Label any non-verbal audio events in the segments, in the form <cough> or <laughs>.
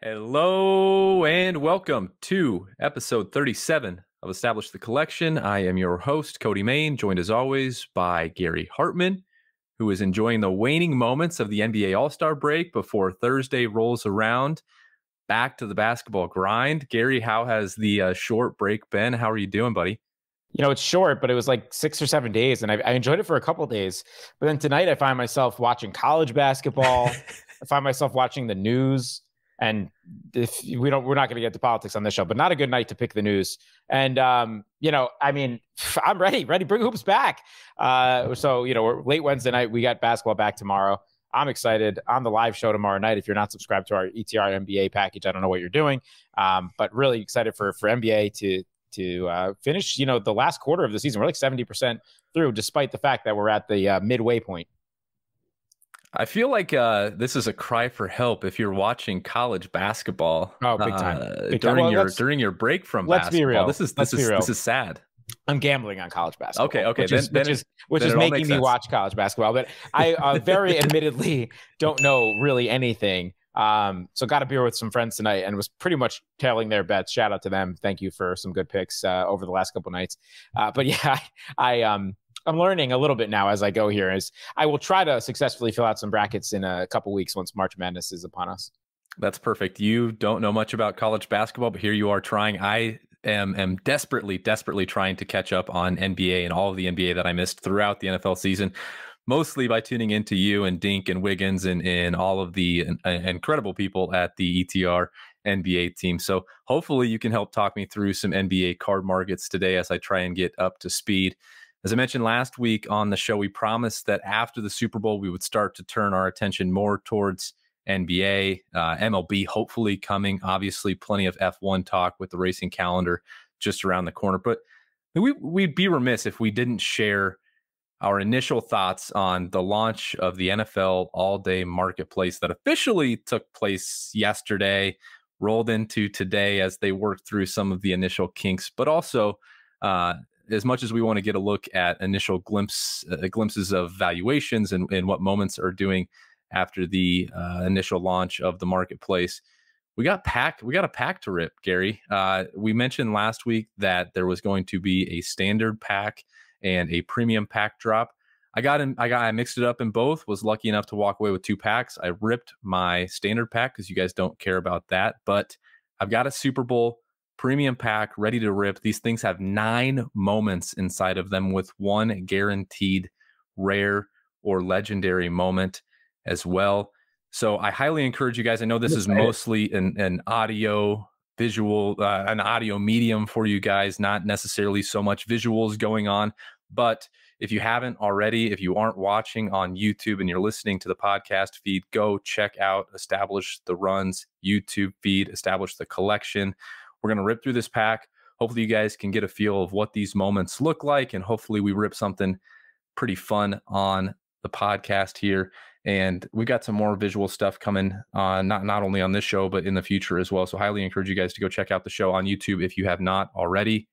Hello and welcome to episode 37 of Establish the Collection. I am your host, Cody Main, joined as always by Gary Hartman, who is enjoying the waning moments of the NBA All Star break before Thursday rolls around. Back to the basketball grind. Gary, how has the uh, short break been? How are you doing, buddy? You know, it's short, but it was like six or seven days, and I, I enjoyed it for a couple days. But then tonight, I find myself watching college basketball. <laughs> I find myself watching the news. And if we don't, we're not going to get to politics on this show, but not a good night to pick the news. And um, you know, I mean, <laughs> I'm ready, ready, bring hoops back. Uh, so you know, we're late Wednesday night. We got basketball back tomorrow. I'm excited on the live show tomorrow night. If you're not subscribed to our ETR NBA package, I don't know what you're doing, um, but really excited for for NBA to to uh, finish. You know, the last quarter of the season, we're like 70 percent through, despite the fact that we're at the uh, midway point. I feel like uh, this is a cry for help if you're watching college basketball. Oh, big time! Uh, big during time. Well, your during your break from let's basketball. Be real. This is let's this is this is sad. I'm gambling on college basketball. Okay, okay, which then, is then which is, which is making me watch college basketball. But I uh, very <laughs> admittedly don't know really anything. Um, so got a beer with some friends tonight and was pretty much tailing their bets. Shout out to them. Thank you for some good picks uh, over the last couple nights. Uh, but <laughs> yeah, I, I um I'm learning a little bit now as I go here. Is I will try to successfully fill out some brackets in a couple weeks once March Madness is upon us. That's perfect. You don't know much about college basketball, but here you are trying. I am am desperately, desperately trying to catch up on NBA and all of the NBA that I missed throughout the NFL season. Mostly by tuning into you and Dink and Wiggins and, and all of the uh, incredible people at the ETR NBA team. So hopefully you can help talk me through some NBA card markets today as I try and get up to speed. As I mentioned last week on the show, we promised that after the Super Bowl, we would start to turn our attention more towards NBA, uh, MLB, hopefully coming. Obviously, plenty of F1 talk with the racing calendar just around the corner. But we, we'd be remiss if we didn't share our initial thoughts on the launch of the NFL All Day Marketplace that officially took place yesterday, rolled into today as they worked through some of the initial kinks, but also uh, as much as we want to get a look at initial glimpse uh, glimpses of valuations and, and what moments are doing after the uh, initial launch of the marketplace we got pack we got a pack to rip gary. Uh, we mentioned last week that there was going to be a standard pack and a premium pack drop. I got in i got i mixed it up in both was lucky enough to walk away with two packs. I ripped my standard pack because you guys don't care about that but i've got a super bowl premium pack ready to rip. These things have nine moments inside of them with one guaranteed rare or legendary moment as well. So I highly encourage you guys. I know this is mostly an, an audio visual, uh, an audio medium for you guys, not necessarily so much visuals going on. But if you haven't already, if you aren't watching on YouTube and you're listening to the podcast feed, go check out Establish the Runs YouTube feed, Establish the Collection. We're going to rip through this pack. Hopefully, you guys can get a feel of what these moments look like, and hopefully, we rip something pretty fun on the podcast here. And we got some more visual stuff coming on, not not only on this show, but in the future as well. So, highly encourage you guys to go check out the show on YouTube if you have not already.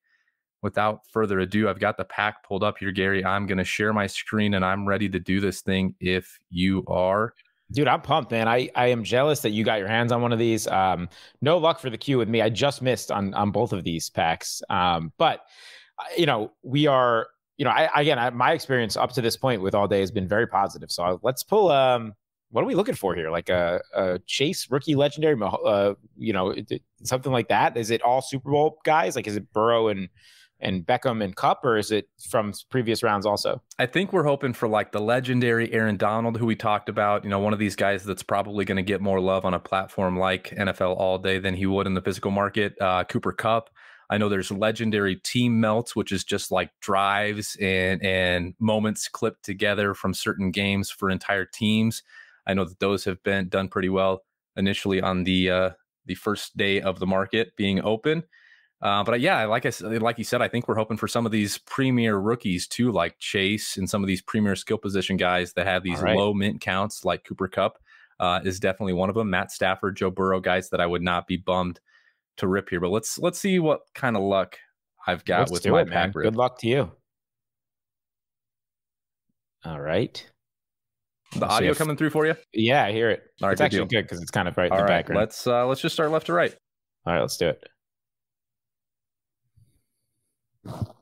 Without further ado, I've got the pack pulled up here, Gary. I'm going to share my screen and I'm ready to do this thing if you are. Dude, I'm pumped, man. I, I am jealous that you got your hands on one of these. Um, no luck for the queue with me. I just missed on on both of these packs. Um, but uh, you know, we are. You know, I again, I, my experience up to this point with all day has been very positive. So let's pull. Um, what are we looking for here? Like a, a Chase rookie legendary, uh, you know, something like that. Is it all Super Bowl guys? Like, is it Burrow and and Beckham and Kupp, or is it from previous rounds also? I think we're hoping for like the legendary Aaron Donald, who we talked about. You know, one of these guys that's probably going to get more love on a platform like NFL All Day than he would in the physical market. Uh, Cooper Kupp. I know there's legendary team melts, which is just like drives and and moments clipped together from certain games for entire teams. I know that those have been done pretty well initially on the uh, the first day of the market being open. Uh, but yeah, like I said, like you said, I think we're hoping for some of these premier rookies too, like Chase and some of these premier skill position guys that have these right. low mint counts, like Cooper Kupp uh, is definitely one of them. Matt Stafford, Joe Burrow, guys that I would not be bummed to rip here. But let's let's see what kind of luck I've got let's with my it, pack Good luck to you. All right. The Let's audio if- coming through for you? Yeah, I hear it. All right, it's good actually deal. good because it's kind of right in the right, background. let's uh, let's just start left to right. All right, let's do it. <laughs>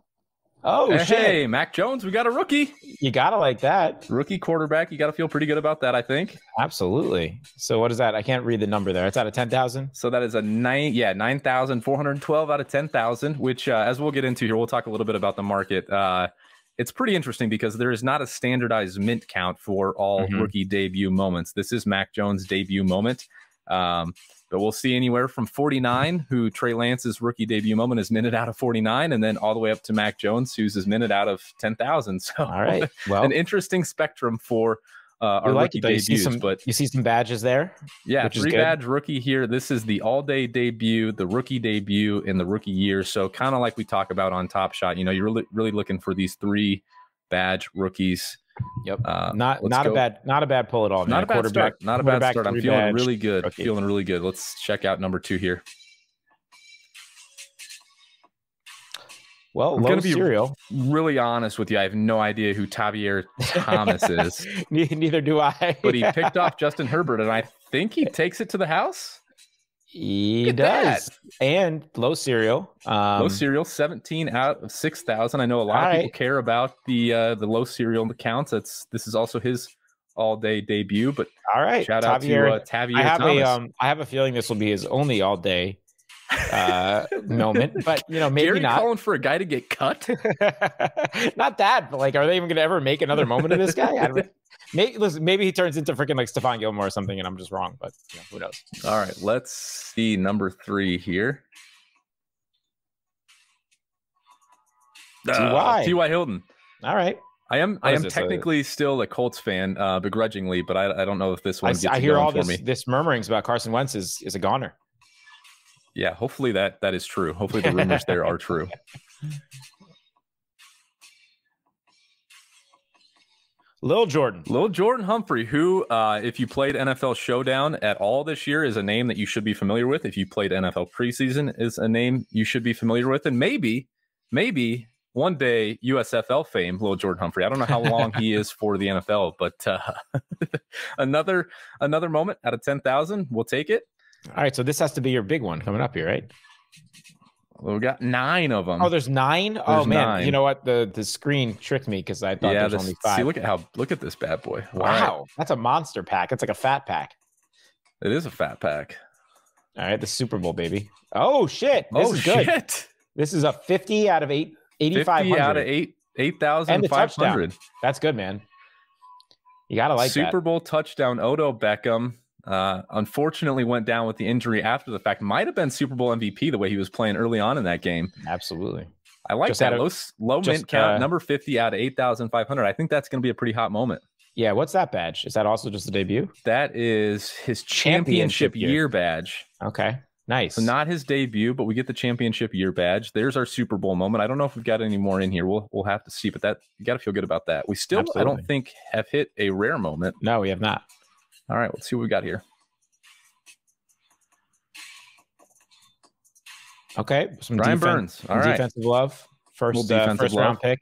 Oh hey, shit! hey, Mac Jones, we got a rookie, You gotta like that. rookie quarterback. You got to feel pretty good about that, I think. Absolutely. So what is that? I can't read the number there. It's out of ten thousand. So that is a nine, yeah, nine thousand four hundred twelve out of ten thousand. Which, uh, as we'll get into here, we'll talk a little bit about the market. Uh, it's pretty interesting because there is not a standardized mint count for all Mhm. rookie debut moments. This is Mac Jones' debut moment. Um, but we'll see anywhere from 49, who Trey Lance's rookie debut moment is minute out of 49, and then all the way up to Mac Jones, who's his minute out of 10,000. <laughs> So, All right. Well, an interesting spectrum for uh, our like rookie. Though. You see debuts. some, but you see some badges there. yeah, three badge rookie here. This is the all day debut, the rookie debut in the rookie year. So kind of like we talk about on Top Shot, you know, you're really, really looking for these three badge rookies. Yep. Uh, not let's not a bad not a bad pull at all. Not a bad Quarterback- start. Not a bad start. I'm feeling badge. really good. rookie. Feeling really good. Let's check out number two here. Well, I'm gonna be- cereal. Really honest with you, I have no idea who Tavierre Thomas is, <laughs> Neither do I. but he <laughs> picked off Justin Herbert, and I think he takes it to the house. He Look does. And low cereal. Um, low serial, 17 out of 6,000. I know a lot of people right. care about the uh, the low serial counts. That's this is also his all day debut. But all right. shout out to uh, Tavierre I have Thomas. a um I have a feeling this will be his only all day uh moment. <laughs> But you know, maybe Gary not. calling for a guy to get cut. <laughs> not that, but like, are they even gonna ever make another moment of this guy? I don't, <laughs> maybe, listen, maybe he turns into freaking like Stephon Gilmore or something, and I'm just wrong. But you know, who knows? All right, let's see number three here. T.Y.. T.Y. Hilton. All right. I am What I am uh, technically still a Colts fan, uh, begrudgingly, but I, I don't know if this I, one gets I hear all this me. this murmurings about Carson Wentz is is a goner. Yeah, hopefully that that is true. Hopefully the rumors there are true. <laughs> Lil Jordan. Lil Jordan Humphrey, who, uh, if you played NFL Showdown at all this year, is a name that you should be familiar with. If you played NFL preseason, is a name you should be familiar with, and maybe, maybe one day USFL fame, Lil Jordan Humphrey. I don't know how long he is <laughs> for the NFL, but uh, <laughs> another another moment out of ten thousand, we'll take it. All right, so this has to be your big one coming up here, right? We got nine of them. Oh, there's nine. oh man, nine. you know what? The the screen tricked me because I thought yeah, there was this, only five. see, look at how look at this bad boy. All wow, that's a monster pack. It's like a fat pack. it is a fat pack. All right, the Super Bowl baby. Oh shit, this oh is good. shit! This is a 50 out of eight, 50 8500. out of eight eight And the touchdown. That's good, man. You gotta like Super that. Bowl touchdown, Odell Beckham. Uh, unfortunately, went down with the injury after the fact. Might have been Super Bowl MVP the way he was playing early on in that game. Absolutely. I like Just that a- low, low just, mint count, uh, number fifty out of eight thousand five hundred. I think that's going to be a pretty hot moment. Yeah. What's that badge? Is that also just a debut? That is his championship, Championship year. year badge. Okay. Nice. So not his debut, but we get the championship year badge. There's our Super Bowl moment. I don't know if we've got any more in here. We'll we'll have to see, but that you got to feel good about that. We still, I don't think, have hit a rare moment. no, we have not. All right, let's see what we got here. Okay. Some Brian defen- Burns. All right. defensive love. First, Little uh, defensive first round pick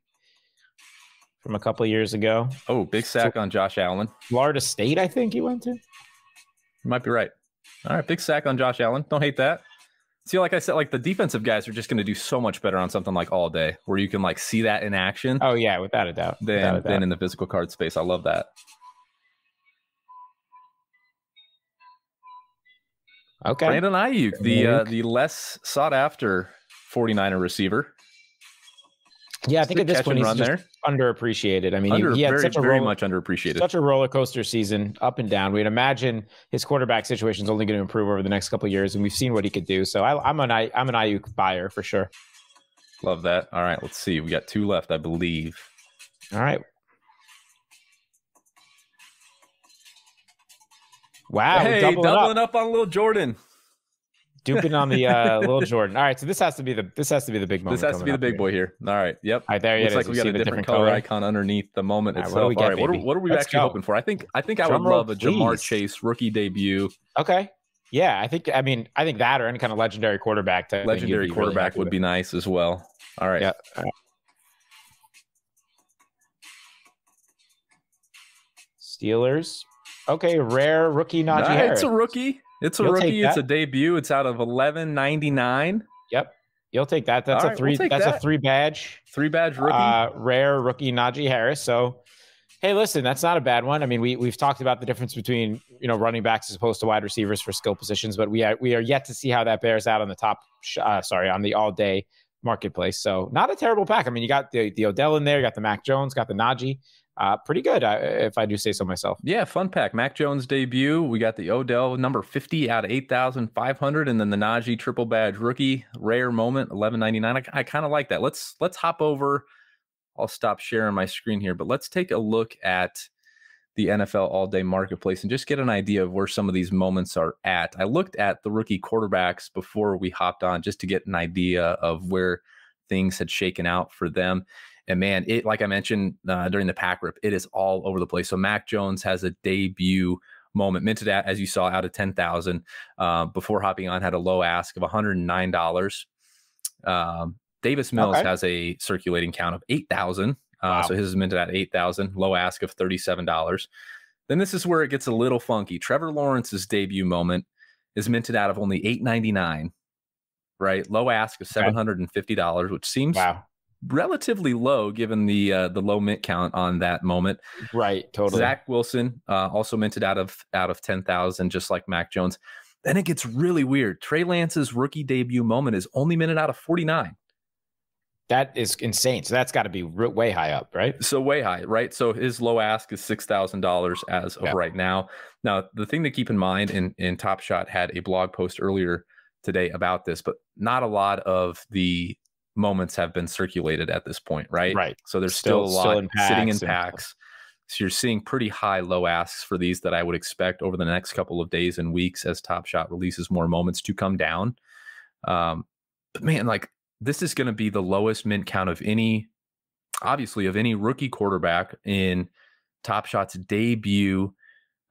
from a couple of years ago. Oh, big sack on Josh Allen. Florida State, I think he went to. You might be right. All right, big sack on Josh Allen. Don't hate that. See, like I said, like the defensive guys are just going to do so much better on something like all day, where you can like see that in action Oh yeah, without a doubt. Without a doubt. than in the physical card space. I love that. Okay. Brandon Aiyuk, the uh, the less sought after 49er receiver. yeah, I think at this point he's just there. underappreciated. I mean, Under, he, had very such a very roller, much underappreciated. such a roller coaster season, up and down. We'd imagine his quarterback situation is only going to improve over the next couple of years, and we've seen what he could do. So I, I'm an I, I'm an Aiyuk buyer for sure. Love that. All right, let's see. We got two left, I believe. All right. Wow, hey, doubling, doubling up, up. on little Jordan. duping on the uh, <laughs> little Jordan. All right, so this has to be the this has to be the big moment. This has to be the big here. boy here. All right. Yep. All right, there it Looks is. like we got a the different, color, icon underneath the moment All right, itself. what do we All got, right, what are, what are we Let's actually go. hoping for? I think I think I Drum would roll, love a Ja'Marr please. Chase rookie debut. Okay. Yeah, I think I mean I think that or any kind of legendary quarterback. type Legendary really quarterback happy would with. be nice as well. All right. Yeah. Steelers. Okay, rare rookie Najee Nah, Harris. it's a rookie. It's a You'll rookie. It's a debut. It's out of eleven ninety nine. Yep, you'll take that. That's All a right, we'll that's a three badge. Three badge rookie. Uh, rare rookie Najee Harris. So, hey, listen, that's not a bad one. I mean, we we've talked about the difference between you know running backs as opposed to wide receivers for skill positions, but we are, we are yet to see how that bears out on the top. Uh, sorry, on the all day marketplace. So, not a terrible pack. I mean, you got the the Odell in there, you got the Mac Jones, got the Najee. Uh, pretty good, if I do say so myself. Yeah, fun pack. Mac Jones debut. We got the Odell number 50 out of 8,500 and then the Najee triple badge rookie rare moment 1199. I, I kind of like that. Let's let's hop over. I'll stop sharing my screen here, but let's take a look at the NFL all day marketplace and just get an idea of where some of these moments are at. I looked at the rookie quarterbacks before we hopped on just to get an idea of where things had shaken out for them. And man, it like I mentioned uh, during the pack rip, it is all over the place. So Mac Jones has a debut moment, minted at as you saw out of ten thousand. Uh, before hopping on, had a low ask of one hundred and nine dollars. Um, Davis Mills Okay. has a circulating count of eight thousand. Uh, Wow. So his is minted at eight thousand. Low ask of thirty seven dollars. Then this is where it gets a little funky. Trevor Lawrence's debut moment is minted out of only eight ninety nine. Right, low ask of seven hundred and fifty dollars, which seems Wow. Relatively low given the uh, the low mint count on that moment. Right. Totally. Zach Wilson uh, also minted out of out of ten thousand, just like Mac Jones. Then it gets really weird. Trey Lance's rookie debut moment is only minted out of forty nine, That is insane. So that's got to be way high up, right? so way high, right? So his low ask is six thousand dollars as of right now. Now the thing to keep in mind, in in Top Shot had a blog post earlier today about this, but not a lot of the moments have been circulated at this point, right? Right. So there's Still- still, a lot in sitting in packs. So you're seeing pretty high low asks for these that I would expect over the next couple of days and weeks as Top Shot releases more moments to come down. Um, but man, like this is going to be the lowest mint count of any, obviously, of any rookie quarterback in Top Shot's debut,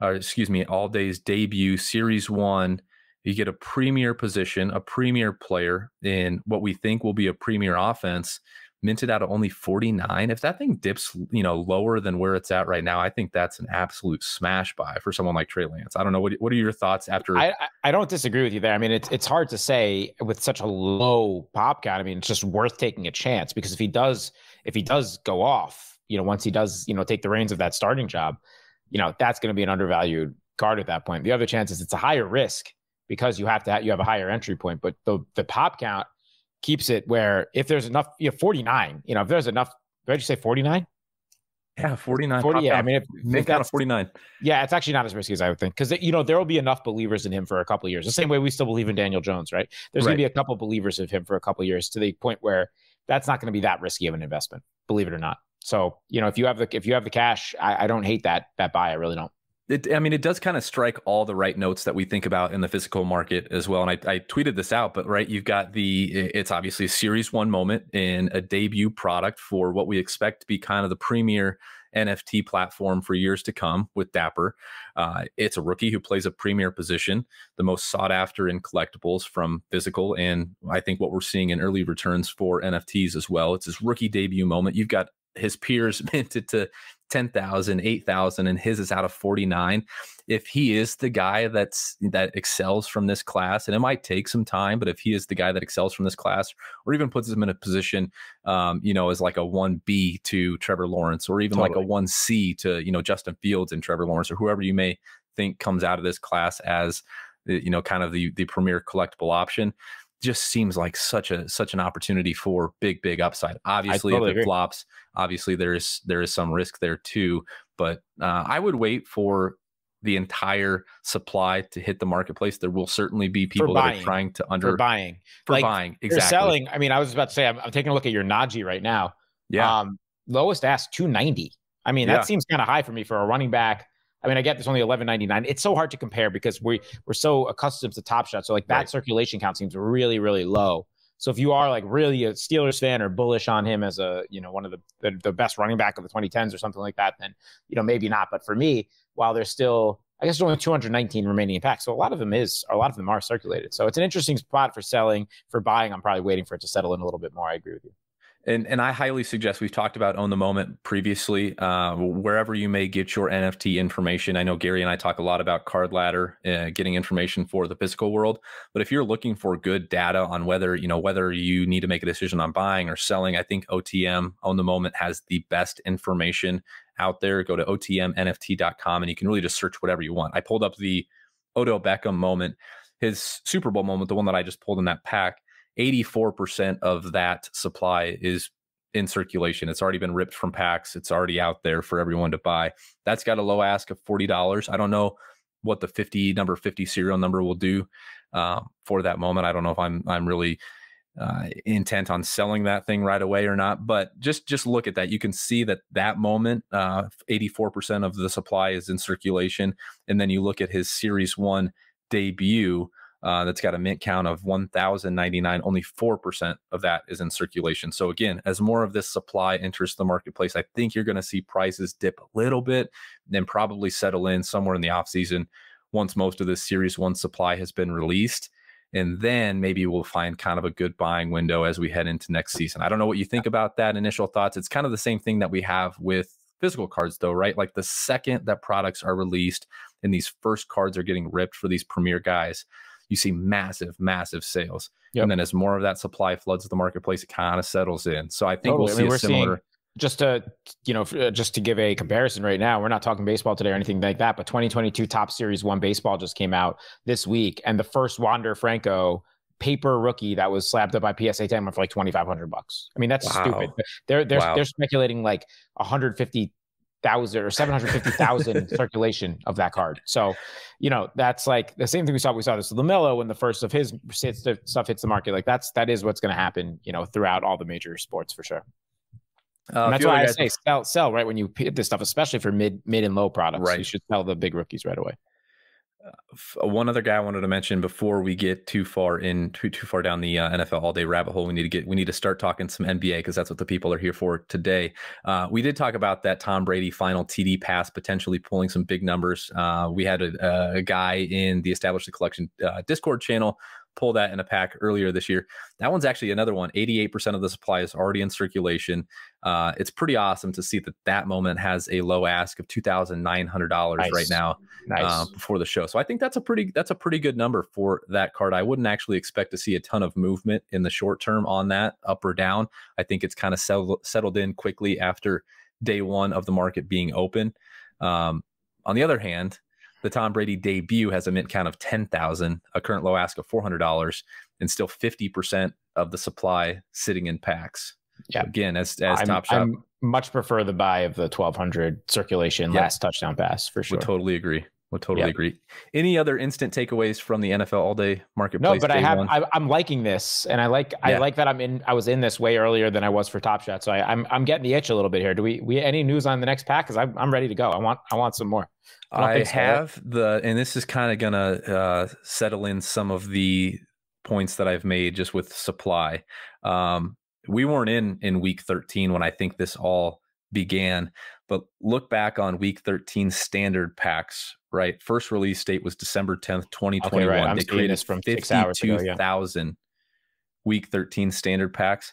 or excuse me, All Day's debut, Series One. You get a premier position, a premier player in what we think will be a premier offense, minted out of only 49. If that thing dips, you know, lower than where it's at right now, I think that's an absolute smash buy for someone like Trey Lance. I don't know. What, what are your thoughts after? I, I- don't disagree with you there. I mean, it's it's hard to say with such a low pop count. I mean, it's just worth taking a chance because if he does, if he does go off, you know, once he does, you know, take the reins of that starting job, you know, that's going to be an undervalued card at that point. The other chance is it's a higher risk because you have to have, you have a higher entry point, but the the pop count keeps it where if there's enough, you know, 49, you know, if there's enough, did you say 49? yeah, 49. 40, pop yeah. I mean, if, if that's of 49. Yeah, it's actually not as risky as I would think because you know there will be enough believers in him for a couple of years. The same way we still believe in Daniel Jones, right? There's going to be a couple believers of him for a couple of years to the point where that's not going to be that risky of an investment, believe it or not. So you know if you have the if you have the cash, I, I don't hate that that buy. I really don't. It, I mean, it does kind of strike all the right notes that we think about in the physical market as well. And I, I tweeted this out, but right, you've got the, it's obviously a series one moment in a debut product for what we expect to be kind of the premier NFT platform for years to come with Dapper. Uh, it's a rookie who plays a premier position, the most sought after in collectibles from physical. And I think what we're seeing in early returns for NFTs as well. It's his rookie debut moment. You've got his peers <laughs> minted to 10,000, 8,000 and his is out of 49. If he is the guy that's that excels from this class and it might take some time, but if he is the guy that excels from this class or even puts him in a position um, you know, as like a 1B to Trevor Lawrence or even Totally. like a 1C to, you know, Justin Fields and Trevor Lawrence or whoever you may think comes out of this class as uh, you know, kind of the the premier collectible option just seems like such a such an opportunity for big big upside. Obviously, totally if it agree. flops, obviously there is there is some risk there too. But uh, I would wait for the entire supply to hit the marketplace. There will certainly be people that are trying to under For buying, for like, buying exactly. selling. I mean, I was about to say I'm, I'm taking a look at your Najee right now. Yeah, Um, lowest ask 290. I mean, Yeah. that seems kind of high for me for a running back. I mean, I get there's only 11.99. It's so hard to compare because we we're so accustomed to Top Shot. So like that Right. circulation count seems really really low. So if you are like really a Steelers fan or bullish on him as a you know one of the the, the best running back of the 2010s or something like that, then you know maybe not. But for me, while there's still I guess there's only 219 remaining in packs, so a lot of them is a lot of them are circulated. So it's an interesting spot for selling. For buying, I'm probably waiting for it to settle in a little bit more. I agree with you. And and I highly suggest we've talked about own the moment previously. Uh, wherever you may get your NFT information, I know Gary and I talk a lot about Card Ladder, uh, getting information for the physical world. But if you're looking for good data on whether you know whether you need to make a decision on buying or selling, I think OTM own the moment has the best information out there. Go to otmnft.com and you can really just search whatever you want. I pulled up the Odell Beckham moment, his Super Bowl moment, the one that I just pulled in that pack 84% of that supply is in circulation. It's already been ripped from packs. It's already out there for everyone to buy. That's got a low ask of $40. I don't know what the 50 number 50 serial number will do uh, for that moment. I don't know if I'm I'm really uh, intent on selling that thing right away or not. But just just look at that. You can see that that moment, uh, 84% of the supply is in circulation, and then you look at his Series One debut uh, that's got a mint count of 1,099. Only 4% of that is in circulation. So, again, as more of this supply enters the marketplace, I think you're going to see prices dip a little bit, then probably settle in somewhere in the off season once most of this Series 1 supply has been released. And then maybe we'll find kind of a good buying window as we head into next season. I don't know what you think about that initial thoughts. It's kind of the same thing that we have with physical cards, though, right? Like the second that products are released and these first cards are getting ripped for these premier guys, you see massive, massive sales. Yep. And then as more of that supply floods the marketplace, it kind of settles in. So I think totally. we'll see I mean, a similar. Seeing, just to you know uh, just to give a comparison right now we're not talking baseball today or anything like that but 2022 Topps series 1 baseball just came out this week and the first wander franco paper rookie that was slapped up by PSA 10 for like 2500 bucks i mean that's wow. stupid they're they're wow. they're speculating like 150 thousand or seven hundred fifty thousand <laughs> circulation of that card. So, you know, that's like the same thing we saw. We saw this with LaMelo when the first of his stuff hits the market. Like that's that is what's going to happen. You know, throughout all the major sports for sure. Uh, that's why I say sell, sell right when you hit this stuff, especially for mid, mid and low products. Right. You should sell the big rookies right away. Uh, one other guy I wanted to mention before we get too far in too too far down the uh, NFL all day rabbit hole. We need to get we need to start talking some NBA because that's what the people are here for today. Uh, we did talk about that Tom Brady final TD pass potentially pulling some big numbers. Uh, we had a, a, guy in the Established the Collection uh, Discord channel pull that in a pack earlier this year. That one's actually another one. 88% of the supply is already in circulation. Uh, it's pretty awesome to see that that moment has a low ask of $2,900 nice. right now nice. uh, before the show. So I think that's a pretty that's a pretty good number for that card. I wouldn't actually expect to see a ton of movement in the short term on that up or down. I think it's kind of settled, settled in quickly after day one of the market being open. Um, on the other hand, the Tom Brady debut has a mint count of 10,000, a current low ask of $400, and still 50% of the supply sitting in packs. Yeah. So again, as as I'm, Top Shot, I much prefer the buy of the 1200 circulation yeah. last touchdown pass for sure. Would totally agree. Would totally yep. agree. Any other instant takeaways from the NFL all day marketplace? No, but I have. I, am liking this, and I like. Yeah. I like that I'm in. I was in this way earlier than I was for Top Shot, so I, am I'm, I'm getting the itch a little bit here. Do we we any news on the next pack? Because I'm I'm ready to go. I want I want some more. I, I have the, and this is kind of gonna uh, settle in some of the points that I've made just with supply. Um, we weren't in in week 13 when I think this all began, but look back on week 13 standard packs. Right, first release date was December 10th, 2021. Okay, right. I'm they created this from 52,000 yeah. week 13 standard packs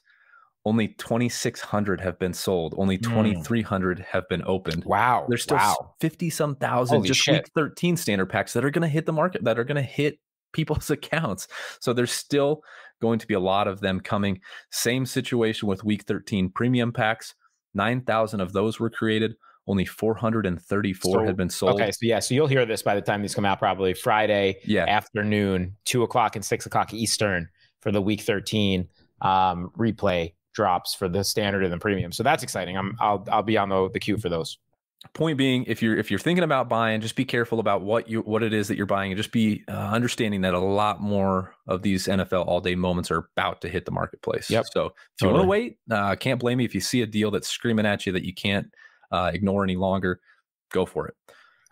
only 2600 have been sold only 2300 mm. have been opened wow there's still wow. 50 some thousand Holy just shit. week 13 standard packs that are going to hit the market that are going to hit people's <laughs> accounts so there's still going to be a lot of them coming same situation with week 13 premium packs 9000 of those were created only 434 so, had been sold okay so yeah so you'll hear this by the time these come out probably friday yeah. afternoon 2 o'clock and 6 o'clock eastern for the week 13 um, replay drops for the standard and the premium. So that's exciting. I'm I'll I'll be on the the queue for those point being if you're if you're thinking about buying just be careful about what you what it is that you're buying and just be uh, understanding that a lot more of these nfl all day moments are about to hit the marketplace. Yep. so if you want to wait uh, can't blame you. If you see a deal that's screaming at you that you can't uh, ignore any longer go for it.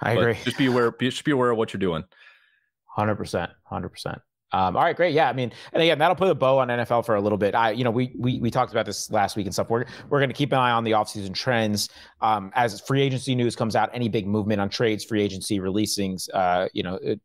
I but agree. just be aware just be aware of what you're doing. 100% 100% um, all right, great. Yeah, I mean, and again, that'll put a bow on NFL for a little bit. I, you know, we we we talked about this last week and stuff. We're we're going to keep an eye on the offseason trends um, as free agency news comes out. Any big movement on trades, free agency releasings, uh, you know, uh,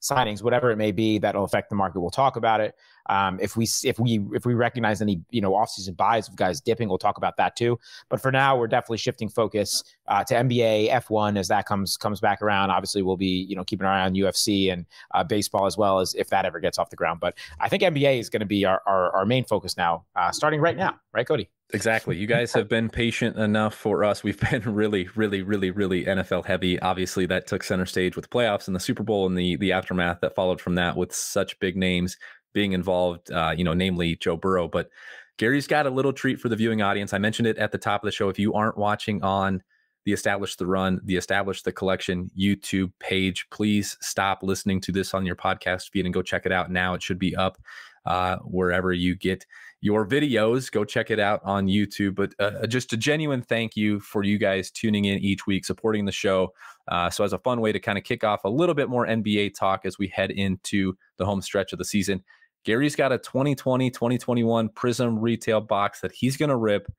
signings, whatever it may be, that'll affect the market. We'll talk about it. Um, if we if we if we recognize any you know offseason buys of guys dipping, we'll talk about that too. But for now, we're definitely shifting focus uh, to NBA F1 as that comes comes back around. Obviously, we'll be you know keeping an eye on UFC and uh, baseball as well as if that ever gets off the ground. But I think NBA is going to be our, our, our main focus now, uh, starting right now, right, Cody? Exactly. You guys have been patient enough for us. We've been <laughs> really, really, really, really NFL heavy. Obviously, that took center stage with playoffs and the Super Bowl and the the aftermath that followed from that, with such big names being involved. Uh, you know, namely Joe Burrow. But Gary's got a little treat for the viewing audience. I mentioned it at the top of the show. If you aren't watching on the Establish the Run, the Establish the Collection YouTube page, please stop listening to this on your podcast feed and go check it out now. It should be up uh, wherever you get your videos. Go check it out on YouTube. But uh, just a genuine thank you for you guys tuning in each week, supporting the show. Uh, so, as a fun way to kind of kick off a little bit more NBA talk as we head into the home stretch of the season, Gary's got a 2020 2021 Prizm retail box that he's going to rip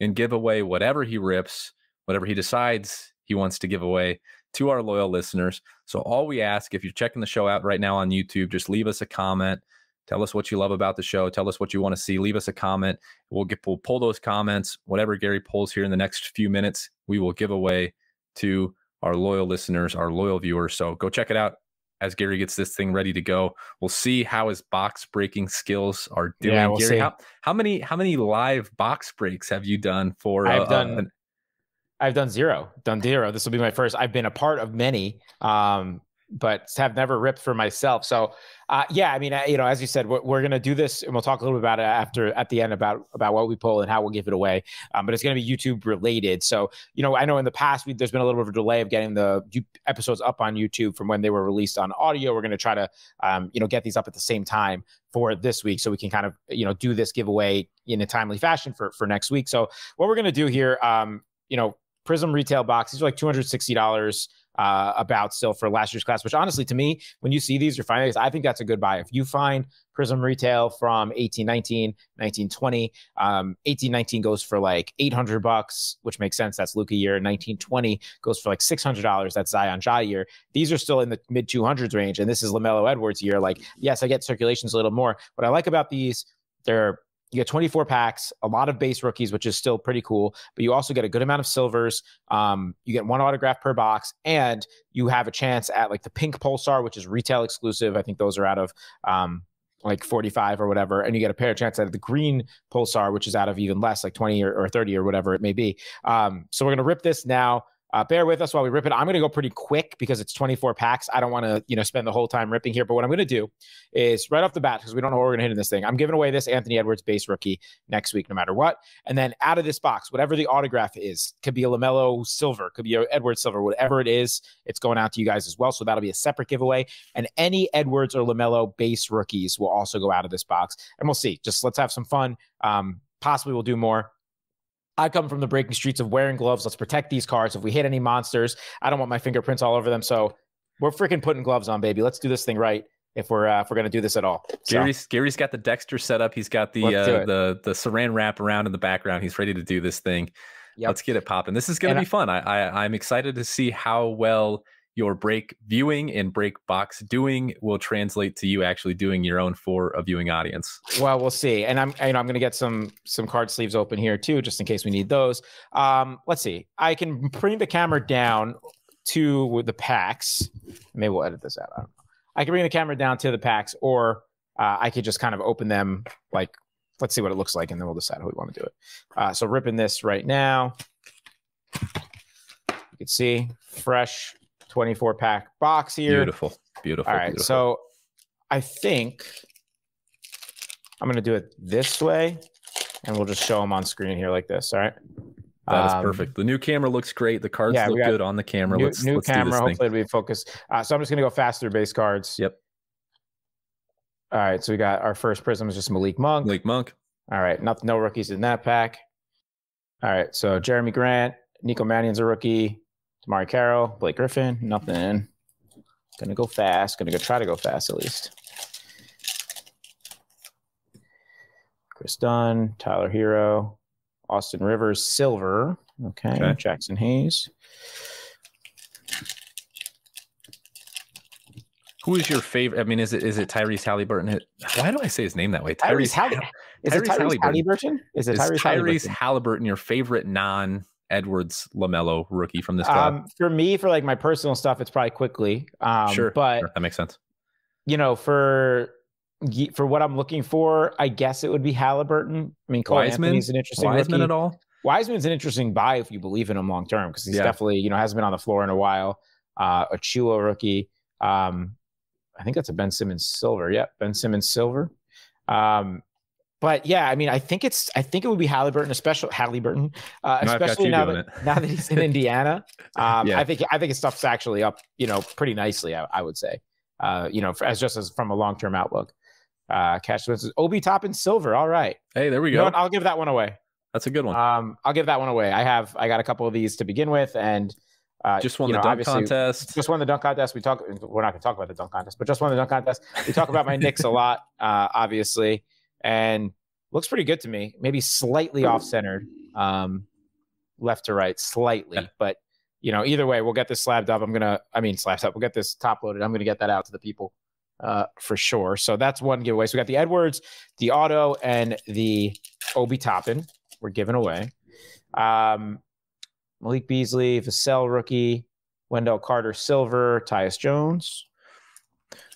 and give away whatever he rips, whatever he decides he wants to give away to our loyal listeners. So, all we ask if you're checking the show out right now on YouTube, just leave us a comment Tell us what you love about the show. Tell us what you want to see. Leave us a comment. We'll get we'll pull those comments. Whatever Gary pulls here in the next few minutes, we will give away to our loyal listeners, our loyal viewers. So go check it out as Gary gets this thing ready to go. We'll see how his box breaking skills are doing. Yeah, we'll Gary, see. How, how many how many live box breaks have you done for? I've uh, done. Uh, I've done zero. Done zero. This will be my first. I've been a part of many. Um, but have never ripped for myself. So, uh, yeah, I mean, you know, as you said, we're, we're going to do this, and we'll talk a little bit about it after at the end about about what we pull and how we'll give it away. Um, but it's going to be YouTube related. So, you know, I know in the past we, there's been a little bit of a delay of getting the episodes up on YouTube from when they were released on audio. We're going to try to, um, you know, get these up at the same time for this week, so we can kind of, you know, do this giveaway in a timely fashion for for next week. So, what we're going to do here, um, you know, Prizm retail box. These are like two hundred sixty dollars uh, about still for last year's class, which honestly, to me, when you see these, you're finding I think that's a good buy. If you find Prizm Retail from 1819, 1920, um, 1819 goes for like 800 bucks, which makes sense. That's Luka year. 1920 goes for like $600. That's Zion Ja year. These are still in the mid 200s range. And this is LaMelo Edwards year. Like, yes, I get circulations a little more. What I like about these, they're you get 24 packs, a lot of base rookies, which is still pretty cool. But you also get a good amount of silvers. Um, you get one autograph per box, and you have a chance at like the pink pulsar, which is retail exclusive. I think those are out of um, like 45 or whatever. And you get a pair of chance at the green pulsar, which is out of even less, like 20 or, or 30 or whatever it may be. Um, so we're going to rip this now. Uh, bear with us while we rip it. I'm going to go pretty quick because it's 24 packs. I don't want to, you know, spend the whole time ripping here. But what I'm going to do is right off the bat, because we don't know where we're going to hit in this thing, I'm giving away this Anthony Edwards base rookie next week, no matter what. And then out of this box, whatever the autograph is, could be a LaMelo silver, could be a Edwards silver, whatever it is, it's going out to you guys as well. So that'll be a separate giveaway. And any Edwards or LaMelo base rookies will also go out of this box. And we'll see. Just let's have some fun. Um, possibly we'll do more. I come from the breaking streets of wearing gloves. Let's protect these cards. If we hit any monsters, I don't want my fingerprints all over them. So we're freaking putting gloves on, baby. Let's do this thing right. If we're uh, if we're gonna do this at all, so. Gary's Gary's got the Dexter set up. He's got the uh, the the Saran wrap around in the background. He's ready to do this thing. Yep. Let's get it popping. This is gonna and be I, fun. I, I I'm excited to see how well your break viewing and break box doing will translate to you actually doing your own for a viewing audience. Well, we'll see. And I'm you know I'm going to get some some card sleeves open here too, just in case we need those. Um, let's see. I can bring the camera down to the packs. Maybe we'll edit this out. I don't know. I can bring the camera down to the packs, or uh, I could just kind of open them like. Let's see what it looks like, and then we'll decide how we want to do it. Uh, so ripping this right now. You can see fresh 24 pack box here. Beautiful. Beautiful. All right. Beautiful. So I think I'm going to do it this way and we'll just show them on screen here like this. All right. That is um, perfect. The new camera looks great. The cards yeah, look good on the camera. New, let's, new let's camera. Hopefully it'll be focused. Uh, so I'm just going to go faster base cards. Yep. All right. So we got our first prizm is just Malik Monk. Malik Monk. All right. Not, no rookies in that pack. All right. So Jerami Grant, Nico Mannion's a rookie. Mari Carroll, Blake Griffin, nothing. Gonna go fast. Gonna go try to go fast at least. Kris Dunn, Tyler Herro, Austin Rivers, silver. Okay. okay. Jaxson Hayes. Who is your favorite? I mean, is it is it Tyrese Halliburton? Why do I say his name that way? Tyrese, Halliburton. Is Tyrese it Tyrese Halliburton? Halliburton? Is it Tyrese, is Tyrese Halliburton? Halliburton your favorite non Edwards LaMelo rookie from this club? Um, for me, for like my personal stuff, it's probably Quickley. Um, sure, but sure. that makes sense. You know, for for what I'm looking for, I guess it would be Halliburton. I mean, Cole Wiseman, Anthony's an interesting Wiseman rookie. at all? Wiseman's an interesting buy if you believe in him long term because he's yeah. definitely you know hasn't been on the floor in a while. Uh, Achiuwa rookie. Um, I think that's a Ben Simmons silver. Yep, Ben Simmons silver. Um, but yeah, I mean, I think it's I think it would be Halliburton, especially Halliburton, uh, no, especially now that, <laughs> now that he's in Indiana. <laughs> Um, yeah. I think I think his stuff's actually up, you know, pretty nicely. I, I would say, uh, you know, for, as just as from a long term outlook. Uh, Cash says Obi Toppin silver. All right. Hey, there we go. You know I'll give that one away. That's a good one. Um, I'll give that one away. I have I got a couple of these to begin with, and uh, just won the know, dunk contest. Just won the dunk contest. We talk. We're not going to talk about the dunk contest, but just won the dunk contest. We talk about my Knicks a lot, uh, obviously, and looks pretty good to me. Maybe slightly off centered, um, left to right, slightly, yeah. but you know, either way, we'll get this slabbed up. I'm gonna, I mean, slabbed up. We'll get this top loaded. I'm gonna get that out to the people uh, for sure. So that's one giveaway. So we got the Edwards, the Auto, and the Obi Toppin. We're giving away. Um, Malik Beasley, Vassell rookie, Wendell Carter silver, Tyus Jones.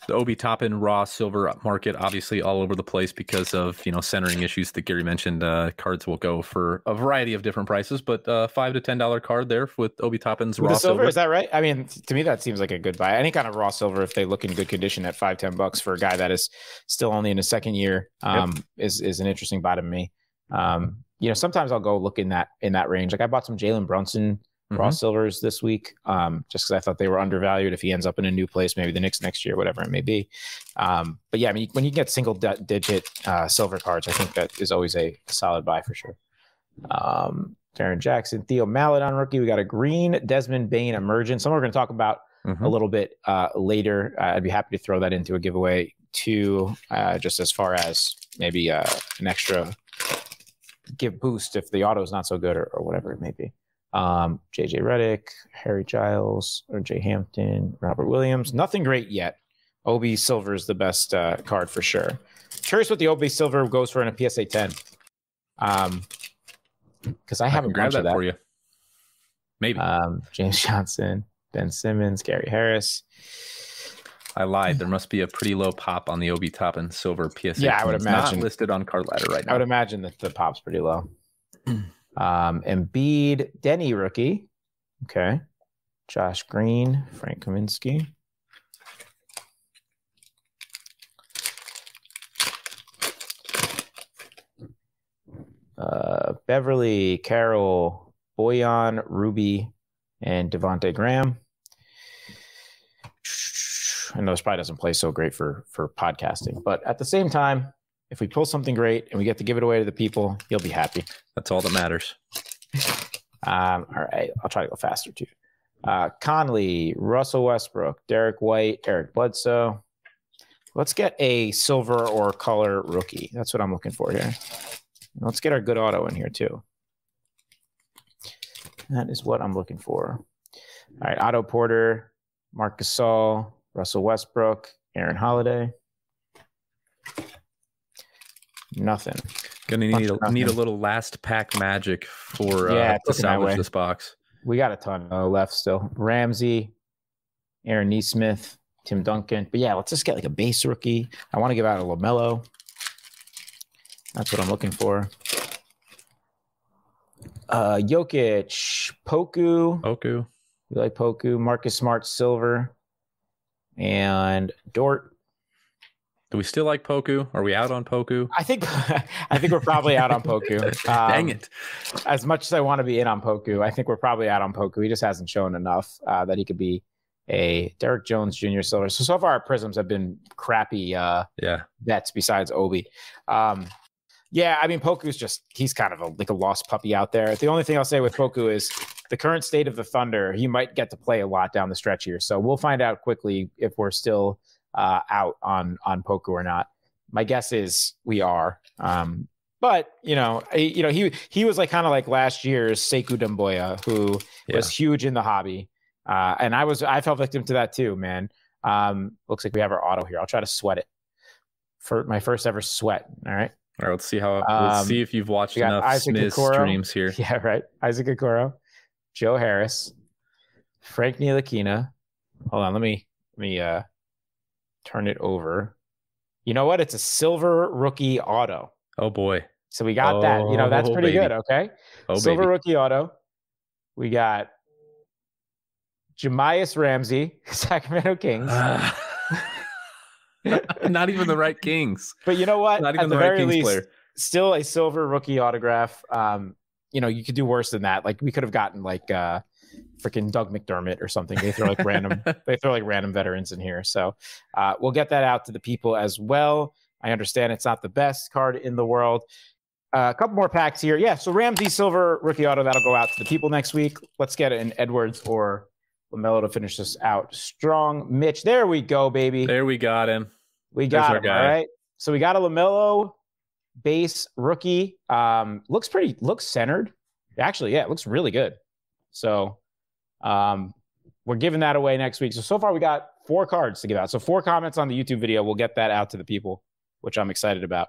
The Obi Toppin raw silver market obviously all over the place because of you know centering issues that Gary mentioned. Uh, cards will go for a variety of different prices, but uh, five to ten dollar card there with Obi Toppin's raw silver, silver. Is that right? I mean, to me that seems like a good buy. Any kind of raw silver, if they look in good condition at five ten bucks for a guy that is still only in his second year, um, yep. is is an interesting buy to me. Um, you know, sometimes I'll go look in that in that range. Like I bought some Jalen Brunson mm-hmm. raw silvers this week, um, just because I thought they were undervalued. If he ends up in a new place, maybe the Knicks next year, whatever it may be. Um, but yeah, I mean, when you get single digit uh, silver cards, I think that is always a solid buy for sure. Um, Darren Jackson, Theo Maledon rookie. We got a green Desmond Bane emergent. Some we're going to talk about mm-hmm. a little bit uh, later. Uh, I'd be happy to throw that into a giveaway too, uh, just as far as maybe uh, an extra give boost if the auto is not so good or, or whatever it may be. Um, JJ Redick, Harry Giles, R.J. Hampton, Robert Williams. Nothing great yet. Obi Silver is the best uh, card for sure. Curious what the Obi Silver goes for in a PSA 10. Um, because I, I haven't grabbed that, that, for you. Maybe. Um, James <laughs> Johnson, Ben Simmons, Gary Harris. I lied. There must be a pretty low pop on the Obi Toppin Silver PSA. Yeah, I would it's imagine. Not listed on card ladder right now. I would imagine that the pop's pretty low. <clears throat> um, Embiid, Denny rookie. Okay. Josh Green, Frank Kaminsky. Uh, Beverly, Carroll, Bojan, Ruby, and Devonte Graham. I know this probably doesn't play so great for for podcasting, but at the same time, if we pull something great and we get to give it away to the people, you'll be happy. That's all that matters. <laughs> Um, all right, I'll try to go faster too. Uh, Conley, Russell Westbrook, Derrick White, Eric Bledsoe. Let's get a silver or color rookie. That's what I'm looking for here. Let's get our good auto in here too. That is what I'm looking for. All right, Otto Porter, Marc Gasol, Russell Westbrook, Aaron Holiday. Nothing. Gonna need a, need a little last pack magic for uh, yeah, to salvage this box. We got a ton uh, left still. Ramsey, Aaron Nesmith, Tim Duncan. But yeah, let's just get like a base rookie. I want to give out a LaMelo. That's what I'm looking for. Uh Jokic, Poku. Poku. We like Poku. Marcus Smart, Silver and Dort. Do we still like Poku? Are we out on Poku? I think <laughs> I think we're probably out on Poku. <laughs> Um, Dang it! As much as I want to be in on Poku, I think we're probably out on Poku. He just hasn't shown enough uh, that he could be a Derrick Jones Jr. Silver. So so far our prizms have been crappy. Uh, yeah, bets besides Obi. Um, yeah, I mean Poku's just he's kind of a, like a lost puppy out there. The only thing I'll say with Poku is the current state of the Thunder, he might get to play a lot down the stretch here. So we'll find out quickly if we're still uh, out on on Poku or not. My guess is we are. Um, but you know, you know, he he was like kind of like last year's Sekou Doumbouya, who yeah. was huge in the hobby, uh, and I was I fell victim to that too, man. Um, looks like we have our auto here. I'll try to sweat it for my first ever sweat. All right. All right, let's see how. let's Um, see if you've watched enough Isaac Smith Okoro. streams here. <laughs> Yeah, right. Isaac Okoro, Joe Harris, Frank Ntilikina. Hold on, let me let me uh turn it over. You know what? It's a silver rookie auto. Oh boy. So we got that. You know, that's Oh, pretty baby. good. Okay. Oh silver baby. rookie auto. We got Jahmi'us Ramsey, <laughs> Sacramento Kings. <laughs> Not even the right Kings. but you know what? Not At even the the right very Kings least, player. still a silver rookie autograph. Um, you know, you could do worse than that. Like we could have gotten like uh freaking Doug McDermott or something. They throw like random <laughs> they throw like random veterans in here. So uh we'll get that out to the people as well. I understand it's not the best card in the world. Uh, a couple more packs here. Yeah, so Ramsey Silver rookie auto that'll go out to the people next week. Let's get an Edwards or Lamelo to finish this out strong. Mitch, there we go, baby. There we got him. We got our him. All right. So we got a Lamelo base rookie. Um, looks pretty. Looks centered. Actually, yeah, it looks really good. So, um, we're giving that away next week. So so far we got four cards to give out. So four comments on the YouTube video. We'll get that out to the people, which I'm excited about.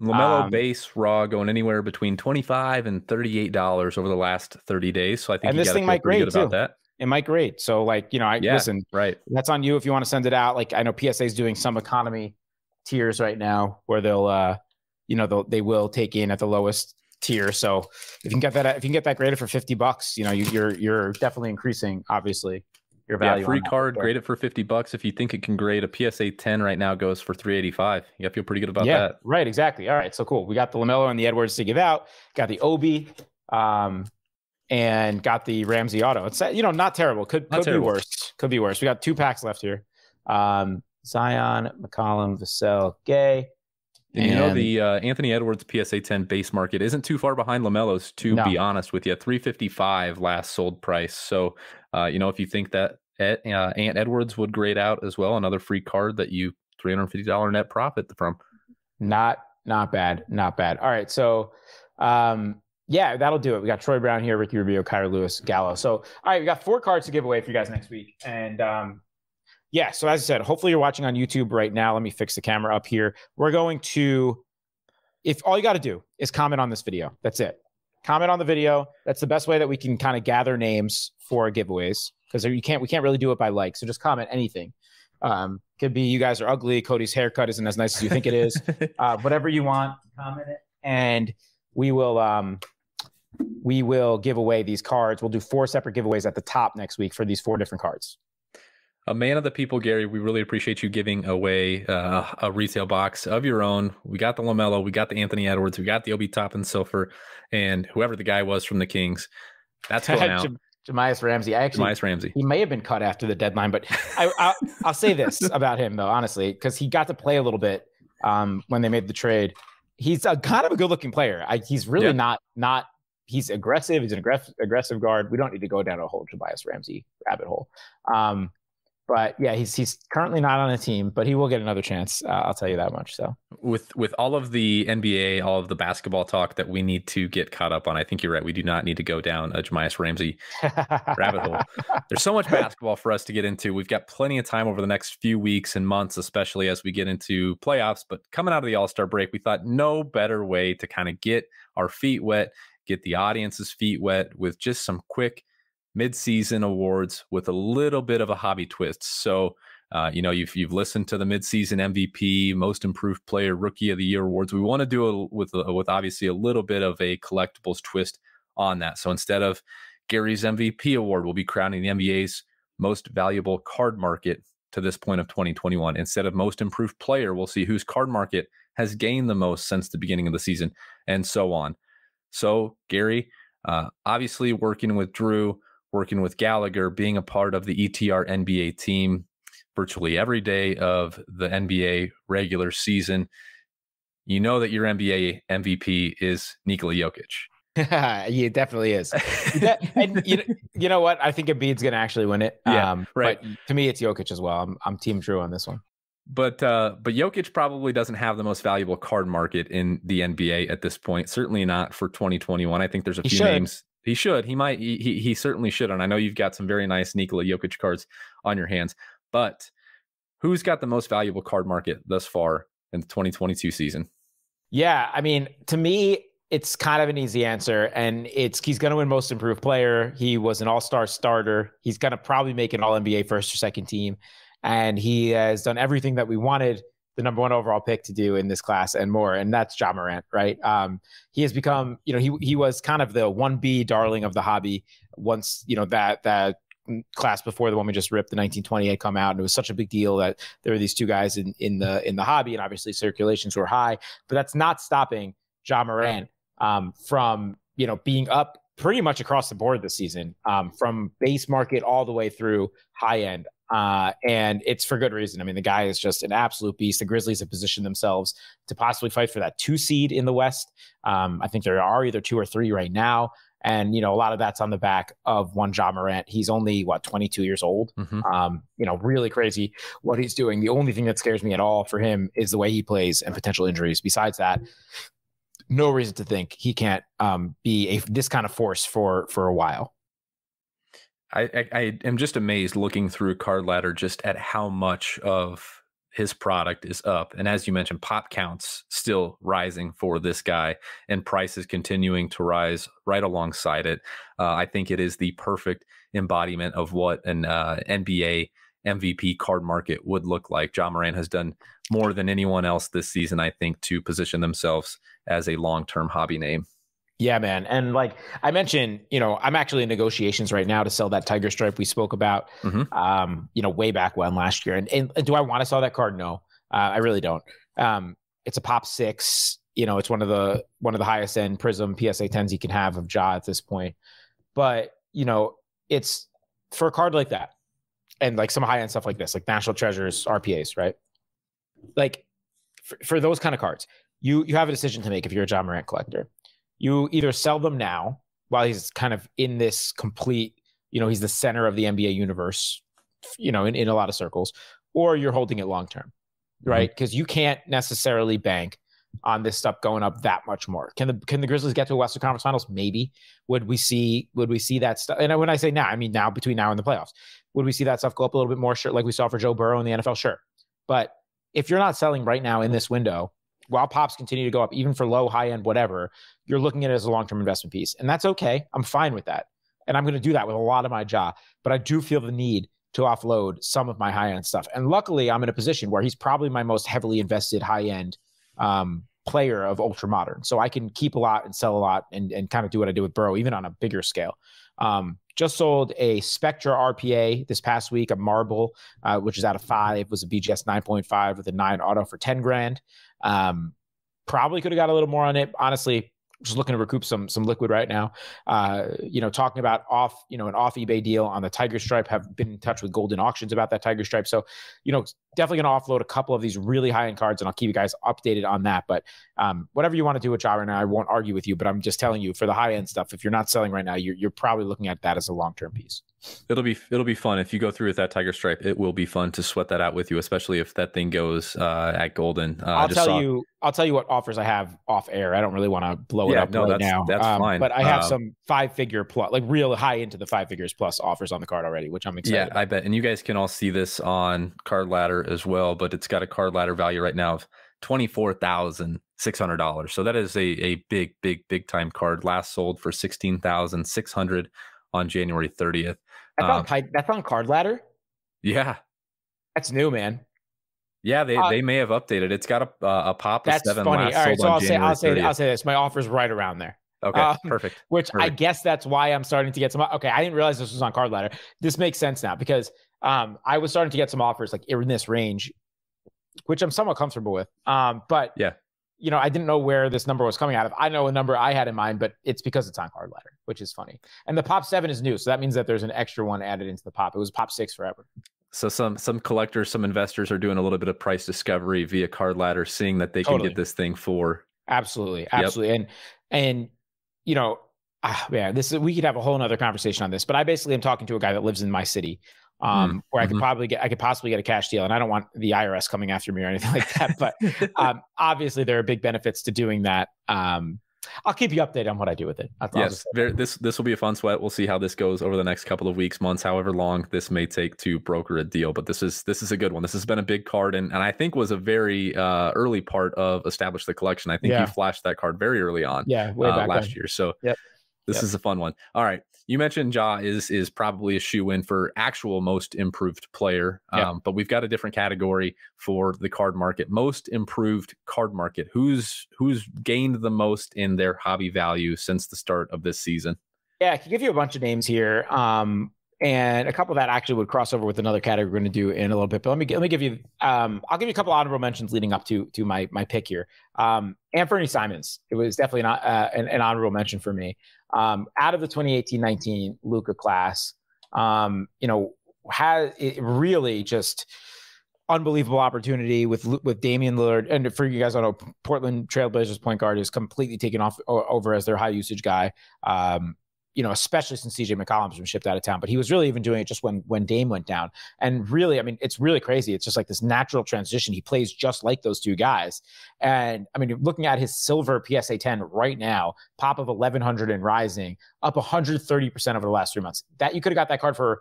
Lamelo Um, base raw going anywhere between twenty five and thirty eight dollars over the last thirty days. So I think And this thing might grade, good about too. that. It might grade. So like you know, I Yeah. listen. Right. That's on you if you want to send it out. Like I know PSA is doing some economy tiers right now where they'll, uh, you know, they'll, they will take in at the lowest tier. So if you can get that, if you can get that graded for fifty bucks, you know, you, you're you're definitely increasing obviously your value. Yeah, free card, grade it for fifty bucks. If you think it can grade a PSA ten right now goes for three eighty five. You feel pretty good about yeah, that. right, exactly. All right, so cool. We got the Lamelo and the Edwards to give out. Got the Obi, um, and got the Ramsey auto. It's you know not terrible. Could Not could terrible. be worse. Could be worse. We got two packs left here. Um, Zion, McCollum, Vassell, Gay. And you know the uh, Anthony Edwards PSA 10 base market isn't too far behind Lamelo's. To No. be honest with you, 355 last sold price. So, uh, you know, if you think that Ed, uh, Ant Edwards would grade out as well, another free card that you $350 net profit from. Not not bad, not bad. All right, so um, yeah, that'll do it. We got Troy Brown here, Ricky Rubio, Kira Lewis, Gallo. So all right, we got four cards to give away for you guys next week, and um, yeah. So as I said, hopefully you're watching on YouTube right now. Let me fix the camera up here. We're going to, if all you got to do is comment on this video, that's it. Comment on the video. That's the best way that we can kind of gather names for giveaways because you can't we can't really do it by like. So just comment anything. Um, could be you guys are ugly. Cody's haircut isn't as nice as you think it is <laughs> uh, whatever you want, comment it, and we will um, we will give away these cards. We'll do four separate giveaways at the top next week for these four different cards. A man of the people, Gary. We really appreciate you giving away uh, a retail box of your own. We got the Lamelo, we got the Anthony Edwards, we got the Obi Toppin Silver, and whoever the guy was from the Kings. That's <laughs> going out. Jem- Jahmi'us Ramsey. I actually Jahmi'us Ramsey. he may have been cut after the deadline, but I, I I'll say this <laughs> about him though, honestly, because he got to play a little bit um, when they made the trade. He's a kind of a good looking player. I, he's really Yeah. not not. He's aggressive. He's an aggressive aggressive guard. We don't need to go down a whole Tobias Ramsey rabbit hole. Um, but yeah, he's he's currently not on a team, but he will get another chance. Uh, I'll tell you that much. So with with all of the NBA, all of the basketball talk that we need to get caught up on, I think you're right. We do not need to go down a Jahmi'us Ramsey <laughs> rabbit hole. There's so much basketball for us to get into. We've got plenty of time over the next few weeks and months, especially as we get into playoffs. But coming out of the All Star break, we thought no better way to kind of get our feet wet, get the audience's feet wet with just some quick mid-season awards with a little bit of a hobby twist. So. Uh, you know, you've you've listened to the midseason MVP, Most Improved Player, Rookie of the Year awards. We want to do it with a, with obviously a little bit of a collectibles twist on that. So instead of Gary's MVP award, we'll be crowning the NBA's most valuable card market to this point of 2021. Instead of most improved player, we'll see whose card market has gained the most since the beginning of the season, and so on. So Gary, uh, obviously working with Drew, working with Gallagher, being a part of the ETR NBA team virtually every day of the NBA regular season. You know that your NBA MVP is Nikola Jokic. <laughs> he definitely is. <laughs> That- and you know, you know what? I think Embiid's going to actually win it. Yeah, um, right. But to me, it's Jokic as well. I'm, I'm Team Drew on this one. But uh, but Jokic probably doesn't have the most valuable card market in the NBA at this point. Certainly not for 2021. I think there's a He few should. names. He should. He might. He, he certainly should. And I know you've got some very nice Nikola Jokic cards on your hands. But Who's got the most valuable card market thus far in the 2022 season? Yeah, I mean, to me, it's kind of an easy answer, and it's he's going to win Most Improved Player. He was an All Star starter. He's going to probably make an All NBA first or second team, and he has done everything that we wanted the number one overall pick to do in this class and more. And that's Ja Morant, right? Um, he has become, you know, he he was kind of the one B darling of the hobby once, you know, that that class before the one we just ripped, the 1920 had come out, and it was such a big deal that there were these two guys in in the in the hobby, and obviously circulations were high. But that's not stopping Ja Morant um, from you know being up pretty much across the board this season, um, from base market all the way through high end. Uh, and it's for good reason. I mean, the guy is just an absolute beast. The Grizzlies have positioned themselves to possibly fight for that two seed in the West. Um, I think there are either two or three right now. And, you know, a lot of that's on the back of one Ja Morant. He's only, what, 22 years old? Mm-hmm. Um, you know, really crazy what he's doing. The only thing that scares me at all for him is the way he plays and potential injuries. Besides that, no reason to think he can't um, be a, this kind of force for for a while. I, I, I am just amazed looking through Card Ladder just at how much of his product is up. And as you mentioned, pop counts still rising for this guy, and prices continuing to rise right alongside it. Uh, I think it is the perfect embodiment of what an uh, NBA MVP card market would look like. Ja Morant has done more than anyone else this season, I think, to position themselves as a long term hobby name. Yeah, man. And like I mentioned, you know, I'm actually in negotiations right now to sell that Tiger Stripe we spoke about, mm-hmm. um, you know, way back when last year. And, and, and do I want to sell that card? No, uh, I really don't. Um, it's a pop six. You know, it's one of the one of the highest end Prizm PSA tens you can have of Ja at this point. But you know, it's for a card like that, and like some high end stuff like this, like National Treasures RPAs, right? Like for, for those kind of cards, you you have a decision to make if you're a Ja Morant collector. You either sell them now while he's kind of in this complete, you know, he's the center of the NBA universe, you know, in, in a lot of circles, or you're holding it long term, right? Because mm-hmm. you can't necessarily bank on this stuff going up that much more. Can the can the Grizzlies get to a Western Conference Finals? Maybe. Would we see would we see that stuff? And when I say now, I mean now between now and the playoffs. Would we see that stuff go up a little bit more? Sure, like we saw for Joe Burrow in the NFL. Sure, but if you're not selling right now in this window, while pops continue to go up, even for low, high end, whatever, you're looking at it as a long term investment piece. And that's okay. I'm fine with that. And I'm going to do that with a lot of my job. But I do feel the need to offload some of my high end stuff. And luckily, I'm in a position where he's probably my most heavily invested high end um, player of ultra modern. So I can keep a lot and sell a lot and, and kind of do what I do with Burrow, even on a bigger scale. Um, just sold a Spectra RPA this past week, a marble, uh, which is out of five, was a BGS 9.5 with a nine auto for 10 grand. Um, probably could have got a little more on it. Honestly, just looking to recoup some some liquid right now. Uh, you know, talking about off, you know, an off eBay deal on the Tiger Stripe. Have been in touch with Goldin Auctions about that Tiger Stripe. So, you know, definitely going to offload a couple of these really high end cards, and I'll keep you guys updated on that. But um, whatever you want to do with Java, and I won't argue with you. But I'm just telling you, for the high end stuff, if you're not selling right now, you're you're probably looking at that as a long term piece. It'll be it'll be fun if you go through with that tiger stripe. It will be fun to sweat that out with you, especially if that thing goes uh, at Goldin. Uh, I'll tell saw... you. I'll tell you what offers I have off air. I don't really want to blow yeah, it up no, right that's, now. That's um, fine. But I have um, some five figure plus, like real high into the five figures plus offers on the card already, which I'm excited. Yeah, about. I bet. And you guys can all see this on Card Ladder as well. But it's got a Card Ladder value right now of twenty four thousand six hundred dollars. So that is a a big, big, big time card. Last sold for sixteen thousand six hundred on January thirtieth. That's, um, on, that's on Card Ladder. Yeah, that's new, man. Yeah, they, uh, they may have updated. It's got a uh, a pop that's seven. Funny. All right, so I'll say I'll say I'll say this. My offer's right around there. Okay, um, perfect. Which perfect. I guess that's why I'm starting to get some. Okay, I didn't realize this was on Card Ladder. This makes sense now because um, I was starting to get some offers like in this range, which I'm somewhat comfortable with. Um, but yeah, you know, I didn't know where this number was coming out of. I know a number I had in mind, but it's because it's on card ladder, which is funny. And the pop seven is new, so that means that there's an extra one added into the pop. It was pop six forever. So some some collectors, some investors are doing a little bit of price discovery via card ladder, seeing that they totally. can get this thing for absolutely, absolutely, yep. and and you know, ah, man, this is we could have a whole other conversation on this, but I basically am talking to a guy that lives in my city um, mm, where I could mm-hmm. probably get, I could possibly get a cash deal. And I don't want the IRS coming after me or anything like that. But <laughs> um, obviously, there are big benefits to doing that. Um, I'll keep you updated on what I do with it. I'll, yes, very, this this will be a fun sweat. We'll see how this goes over the next couple of weeks, months, however long this may take to broker a deal. But this is this is a good one. This has been a big card, and and I think was a very uh, early part of establish the collection. I think yeah. you flashed that card very early on. Yeah, uh, last then. year. So yep. This yep. is a fun one. All right. You mentioned Ja is is probably a shoe in for actual most improved player. Yep. Um, but we've got a different category for the card market. Most improved card market. Who's who's gained the most in their hobby value since the start of this season? Yeah, I can give you a bunch of names here. Um, and a couple that actually would cross over with another category we're going to do in a little bit. But let me let me give you um, I'll give you a couple honorable mentions leading up to to my my pick here. Um, Anfernee Simons, it was definitely not uh, an, an, honorable mention for me. Um, out of the 2018-19 Luka class, um, you know, has it really just unbelievable opportunity with with Damian Lillard. And for you guys, I know Portland Trailblazers point guard is completely taken off over as their high usage guy. Um, you know, especially since CJ McCollum's been shipped out of town. But he was really even doing it just when when Dame went down. And really, I mean, it's really crazy. It's just like this natural transition. He plays just like those two guys. And I mean, looking at his silver PSA 10 right now, pop of 1100 and rising, up 130% over the last three months. That you could have got that card for,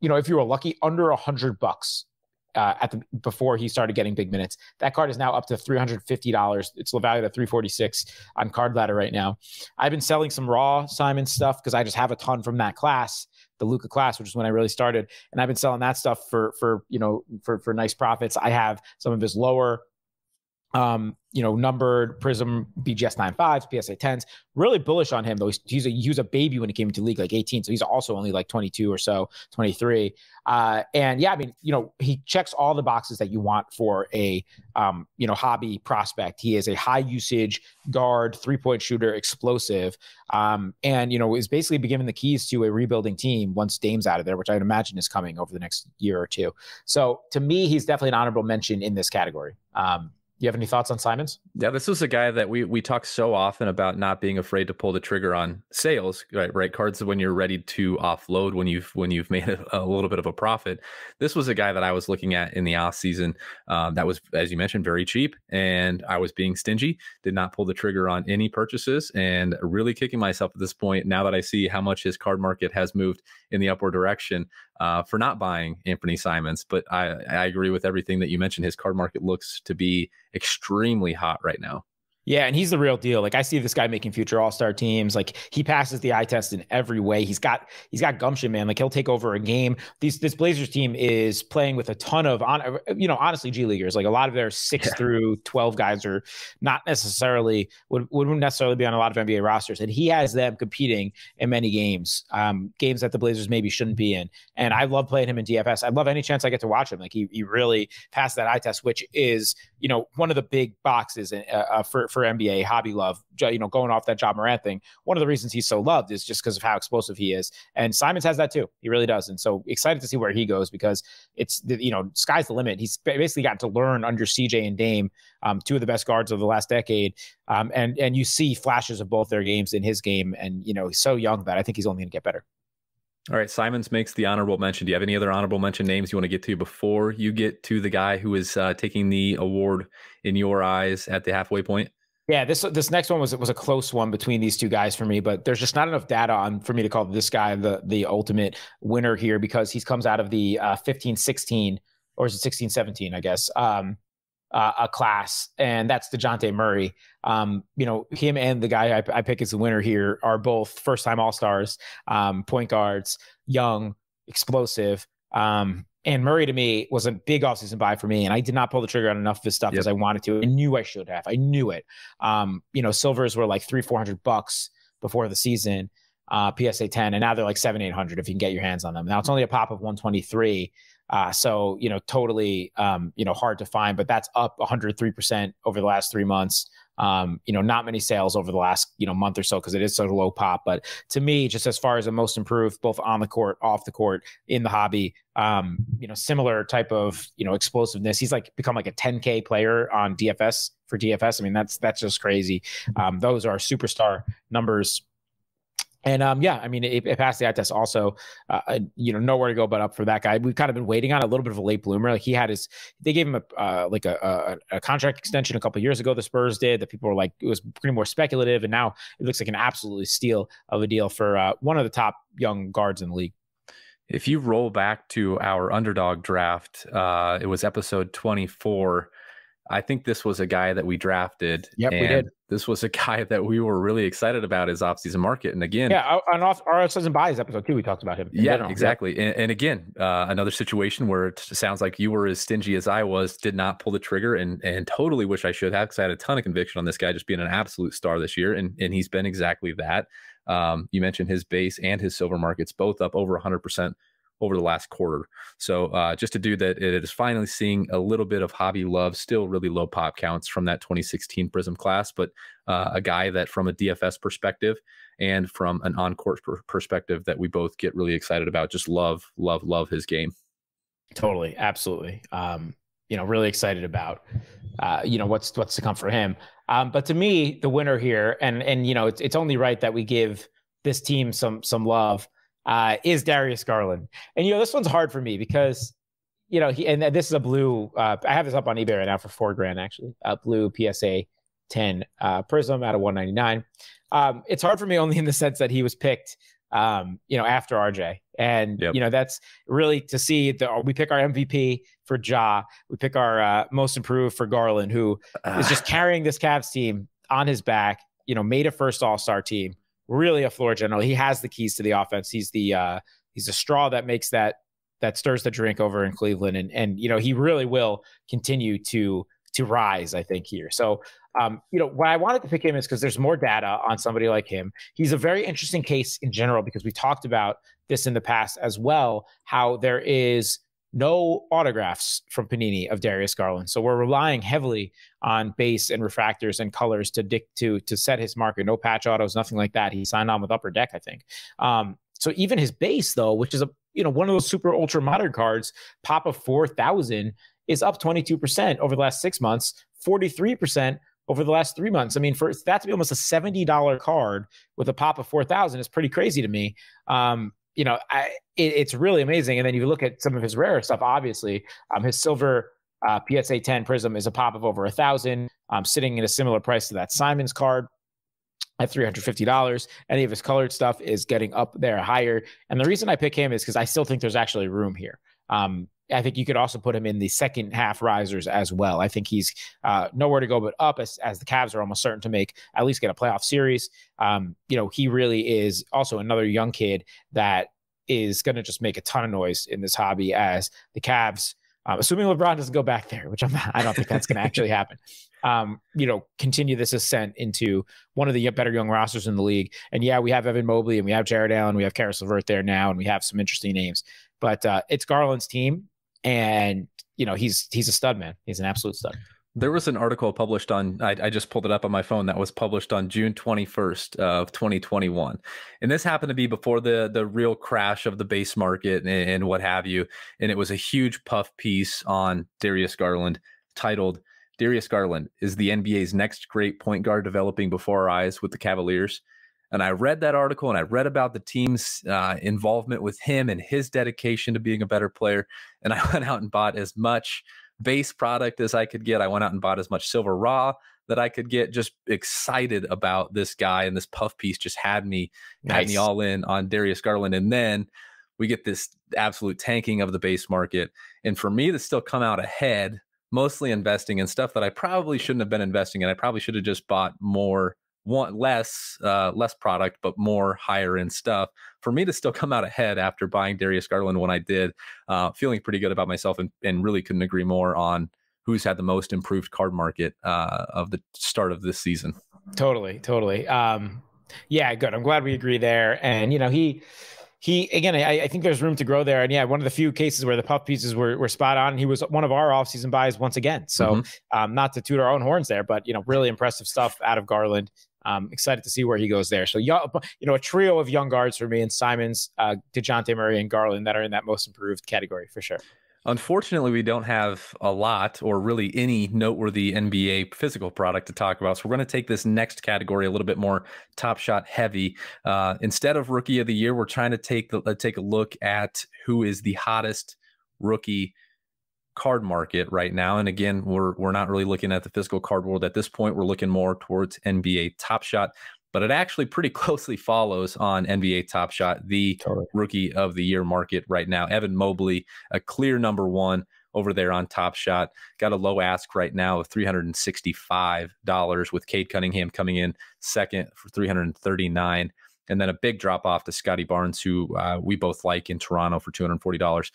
you know, if you were lucky, under 100 bucks uh, at the before he started getting big minutes. That card is now up to three hundred fifty dollars. It's valued at three forty six on Card Ladder right now. I've been selling some raw Simon stuff because I just have a ton from that class, the Luka class, which is when I really started, and I've been selling that stuff for for you know for for nice profits. I have some of his lower um, you know, numbered Prizm BGS 95s, PSA 10s. Really bullish on him though. He's, he's a he was a baby when he came into league, like 18, so he's also only like 22 or so, 23. Uh, and yeah, I mean, you know, he checks all the boxes that you want for a um, you know hobby prospect. He is a high usage guard, three point shooter, explosive, um, and you know is basically given the keys to a rebuilding team once Dame's out of there, which I'd imagine is coming over the next year or two. So to me, he's definitely an honorable mention in this category. Um, you have any thoughts on Simons? Yeah, this was a guy that we we talk so often about not being afraid to pull the trigger on sales, right? Right, cards when you're ready to offload when you've when you've made <laughs> a, a little bit of a profit. This was a guy that I was looking at in the off season um, that was, as you mentioned, very cheap, and I was being stingy. Did not pull the trigger on any purchases, and really kicking myself at this point now that I see how much his card market has moved in the upward direction uh, for not buying Anfernee Simons. But I, I agree with everything that you mentioned. His card market looks to be extremely hot right now. Yeah, and he's the real deal. Like I see this guy making future All-Star teams. Like he passes the eye test in every way. He's got he's got gumption, man. Like he'll take over a game. These this Blazers team is playing with a ton of on you know, honestly G leaguers. Like a lot of their 6 yeah. through 12 guys are not necessarily would wouldn't necessarily be on a lot of NBA rosters and he has them competing in many games. Um games that the Blazers maybe shouldn't be in. And I love playing him in DFS. I love any chance I get to watch him. Like he he really passed that eye test which is, you know, one of the big boxes uh, uh for for NBA hobby love, you know, going off that Ja Morant thing. One of the reasons he's so loved is just because of how explosive he is. And Simons has that too. He really does. And so excited to see where he goes because it's, you know, sky's the limit. He's basically gotten to learn under CJ and Dame, um, two of the best guards of the last decade. Um, and, and you see flashes of both their games in his game. And, you know, he's so young that I think he's only going to get better. All right, Simons makes the honorable mention. Do you have any other honorable mention names you want to get to before you get to the guy who is uh, taking the award in your eyes at the halfway point? Yeah, this this next one was was a close one between these two guys for me, but there's just not enough data on for me to call this guy the the ultimate winner here because he comes out of the uh, 15 16 or is it 16 17 I guess um, uh, a class and that's Dejounte Murray. Um, you know him and the guy I, I pick as the winner here are both first time All Stars, um, point guards, young, explosive. Um, and Murray to me was a big offseason buy for me. And I did not pull the trigger on enough of his stuff yep. as I wanted to. I knew I should have. I knew it. Um, you know, silvers were like three, 400 bucks before the season, uh, PSA 10. And now they're like seven, 800 if you can get your hands on them. Now it's only a pop of 123. Uh, so, you know, totally, um, you know, hard to find, but that's up 103% over the last three months. Um, you know, not many sales over the last you know month or so because it is such a low pop. But to me, just as far as the most improved, both on the court, off the court, in the hobby, um, you know, similar type of you know explosiveness. He's like become like a 10k player on DFS for DFS. I mean, that's that's just crazy. Um, those are superstar numbers And um, yeah, I mean, it, it passed the eye test. Also, uh, uh, you know, nowhere to go but up for that guy. We've kind of been waiting on a little bit of a late bloomer. Like he had his, they gave him a uh, like a, a, a, contract extension a couple years ago. The Spurs did that. People were like, it was pretty more speculative, and now it looks like an absolutely steal of a deal for uh, one of the top young guards in the league. If you roll back to our underdog draft, uh, it was episode twenty four. I think this was a guy that we drafted. Yep, we did. This was a <laughs> guy that we were really excited about his offseason market. And again, yeah, on off our season buys episode too, we talked about him. Yeah, general. exactly. And, and, again, uh, another situation where it sounds like you were as stingy as I was, did not pull the trigger, and and totally wish I should have because I had a ton of conviction on this guy just being an absolute star this year, and and he's been exactly that. Um, you mentioned his base and his silver markets both up over 100 percent over the last quarter. So uh, just a dude that it is finally seeing a little bit of hobby love, still really low pop counts from that 2016 Prizm class, but uh, a guy that from a DFS perspective and from an on-court per- perspective that we both get really excited about. Just love, love, love his game. Totally, absolutely. Um, you know, really excited about uh, you know what's what's to come for him. Um, but to me, the winner here, and and you know, it's it's only right that we give this team some some love uh, is Darius Garland. And you know, this one's hard for me because you know he and this is a blue. Uh, I have this up on eBay right now for four grand actually. A blue PSA 10 uh, Prizm out of 199. Um, it's hard for me only in the sense that he was picked. Um, you know, after RJ, and yep. you know that's really to see that we pick our MVP for Ja, we pick our uh, most improved for Garland, who is just carrying this Cavs team on his back. You know, made a first All Star team, really a floor general. He has the keys to the offense. He's the uh, he's the straw that makes that that stirs the drink over in Cleveland, and and you know he really will continue to to rise. I think here. So um, you know why I wanted to pick him is because there's more data on somebody like him. He's a very interesting case in general because we talked about this in the past as well. How there is no autographs from Panini of Darius Garland. So we're relying heavily on base and refractors and colors to dic- to to set his market. No patch autos, nothing like that. He signed on with Upper Deck, I think. Um, so even his base though, which is a you know one of those super ultra modern cards, pop of four thousand is up twenty two percent over the last six months, forty three percent over the last three months. I mean, for that to be almost a seventy dollar card with a pop of four thousand is pretty crazy to me. Um, you know, I, it, it's really amazing. And then you look at some of his rare stuff. Obviously, um, his silver uh, PSA 10 Prizm is a pop of over a thousand, um, sitting at a similar price to that Simons card at $350. Any of his colored stuff is getting up there higher. And the reason I pick him is because I still think there's actually room here. Um, I think you could also put him in the second half risers as well. I think he's uh, nowhere to go but up as, as the Cavs are almost certain to make at least get a playoff series. Um, you know, he really is also another young kid that is going to just make a ton of noise in this hobby as the Cavs, um, assuming LeBron doesn't go back there, which I'm I don't think that's going to actually happen. <laughs> Um, you know, continue this ascent into one of the better young rosters in the league. And yeah, we have Evan Mobley and we have Jarrett Allen, we have Caris LeVert there now, and we have some interesting names. But uh, it's Garland's team, and you know he's he's a stud man. He's an absolute stud. There was an article published on, I, I, just pulled it up on my phone that was published on June 21st of 2021. And this happened to be before the, the real crash of the base market and, and what have you. And it was a huge puff piece on Darius Garland titled, Darius Garland is the NBA's next great point guard developing before our eyes with the Cavaliers. And I read that article and I read about the team's uh, involvement with him and his dedication to being a better player. And <laughs> I went out and bought as much base product as I could get. I went out and bought as much silver raw that I could get. Just excited about this guy and this puff piece just had me nice. had me all in on Darius Garland. And then we get this absolute tanking of the base market. And for me to still come out ahead, mostly investing in stuff that I probably shouldn't have been investing in. I probably should have just bought more want less uh, less product but more higher end stuff for me to still come out ahead after buying darius garland when i did uh, feeling pretty good about myself and, and really couldn't agree more on who's had the most improved card market uh, of the start of this season totally totally um, yeah good i'm glad we agree there and you know he he again, I, I, think there's room to grow there. And yeah, one of the few cases where the puff pieces were, were spot on. He was one of our offseason buys once again. So mm-hmm. um, not to toot our own horns there, but you know, really impressive stuff out of Garland. Um, excited to see where he goes there. So, you know, a trio of young guards for me and Simons, uh, DeJounte Murray, and Garland that are in that most improved category for sure. Unfortunately, we don't have a lot or really any noteworthy NBA physical product to talk about. So we're going to take this next category a little bit more top shot heavy. Uh, instead of rookie of the year, we're trying to take the, uh, take a look at who is the hottest rookie card market right now. And again, we're we're not really looking at the physical card world at this point. We're looking more towards NBA Top Shot but it actually pretty <laughs> closely follows on NBA Top Shot, the totally. rookie of the year market right now. Evan Mobley, a clear number one over there on Top Shot, got a low ask right now of $365 with Cade Cunningham coming in second for 339 and then a big drop off to Scottie Barnes, who uh, we both like in Toronto for $240.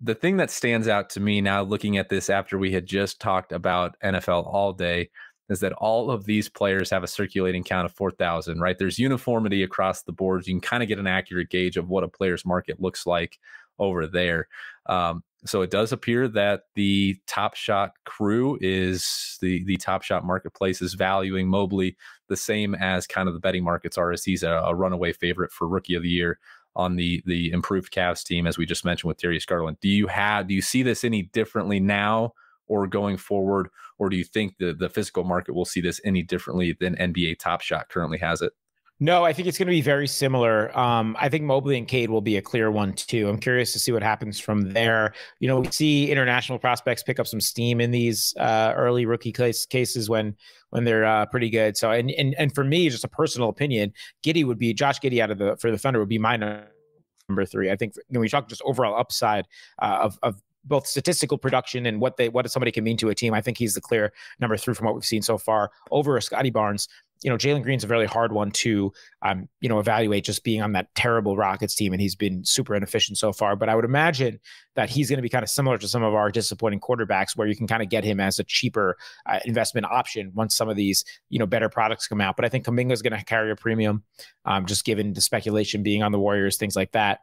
The thing that stands out to me now, looking at this after we had just talked about NFL all day, is that all of these players have a circulating count of 4,000, right? There's uniformity across the board. You can kind of get an accurate gauge of what a player's market looks like over there. Um, so it does appear that the Top Shot crew is the the Top Shot marketplace is valuing Mobley the same as kind of the betting markets are, as he's a, a runaway favorite for Rookie of the Year on the the improved Cavs team, as we just mentioned with Darius Garland. Do you have do you see this any differently now? or going forward? Or do you think the, the physical market will see this any differently than NBA Top Shot currently has it? No, I think it's going to be very similar. Um, I think Mobley and Cade will be a clear one too. I'm curious to see what happens from there. You know, we see international prospects pick up some steam in these uh, early rookie case, cases when when they're uh, pretty good. So, and and and for me, just a personal opinion, Giddey would be Josh Giddey out of the for the Thunder would be my number three. I think when we talk just overall upside uh, of of both statistical production and what they what somebody can mean to a team. I think he's the clear number three from what we've seen so far over Scottie Barnes. You know, Jalen Green's a very hard one to, um, you know, evaluate just being on that terrible Rockets team, and he's been super inefficient so far. But I would imagine that he's going to be kind of similar to some of our disappointing quarterbacks, where you can kind of get him as a cheaper uh, investment option once some of these, you know, better products come out. But I think Kuminga is going to carry a premium, um, just given the speculation being on the Warriors, things like that.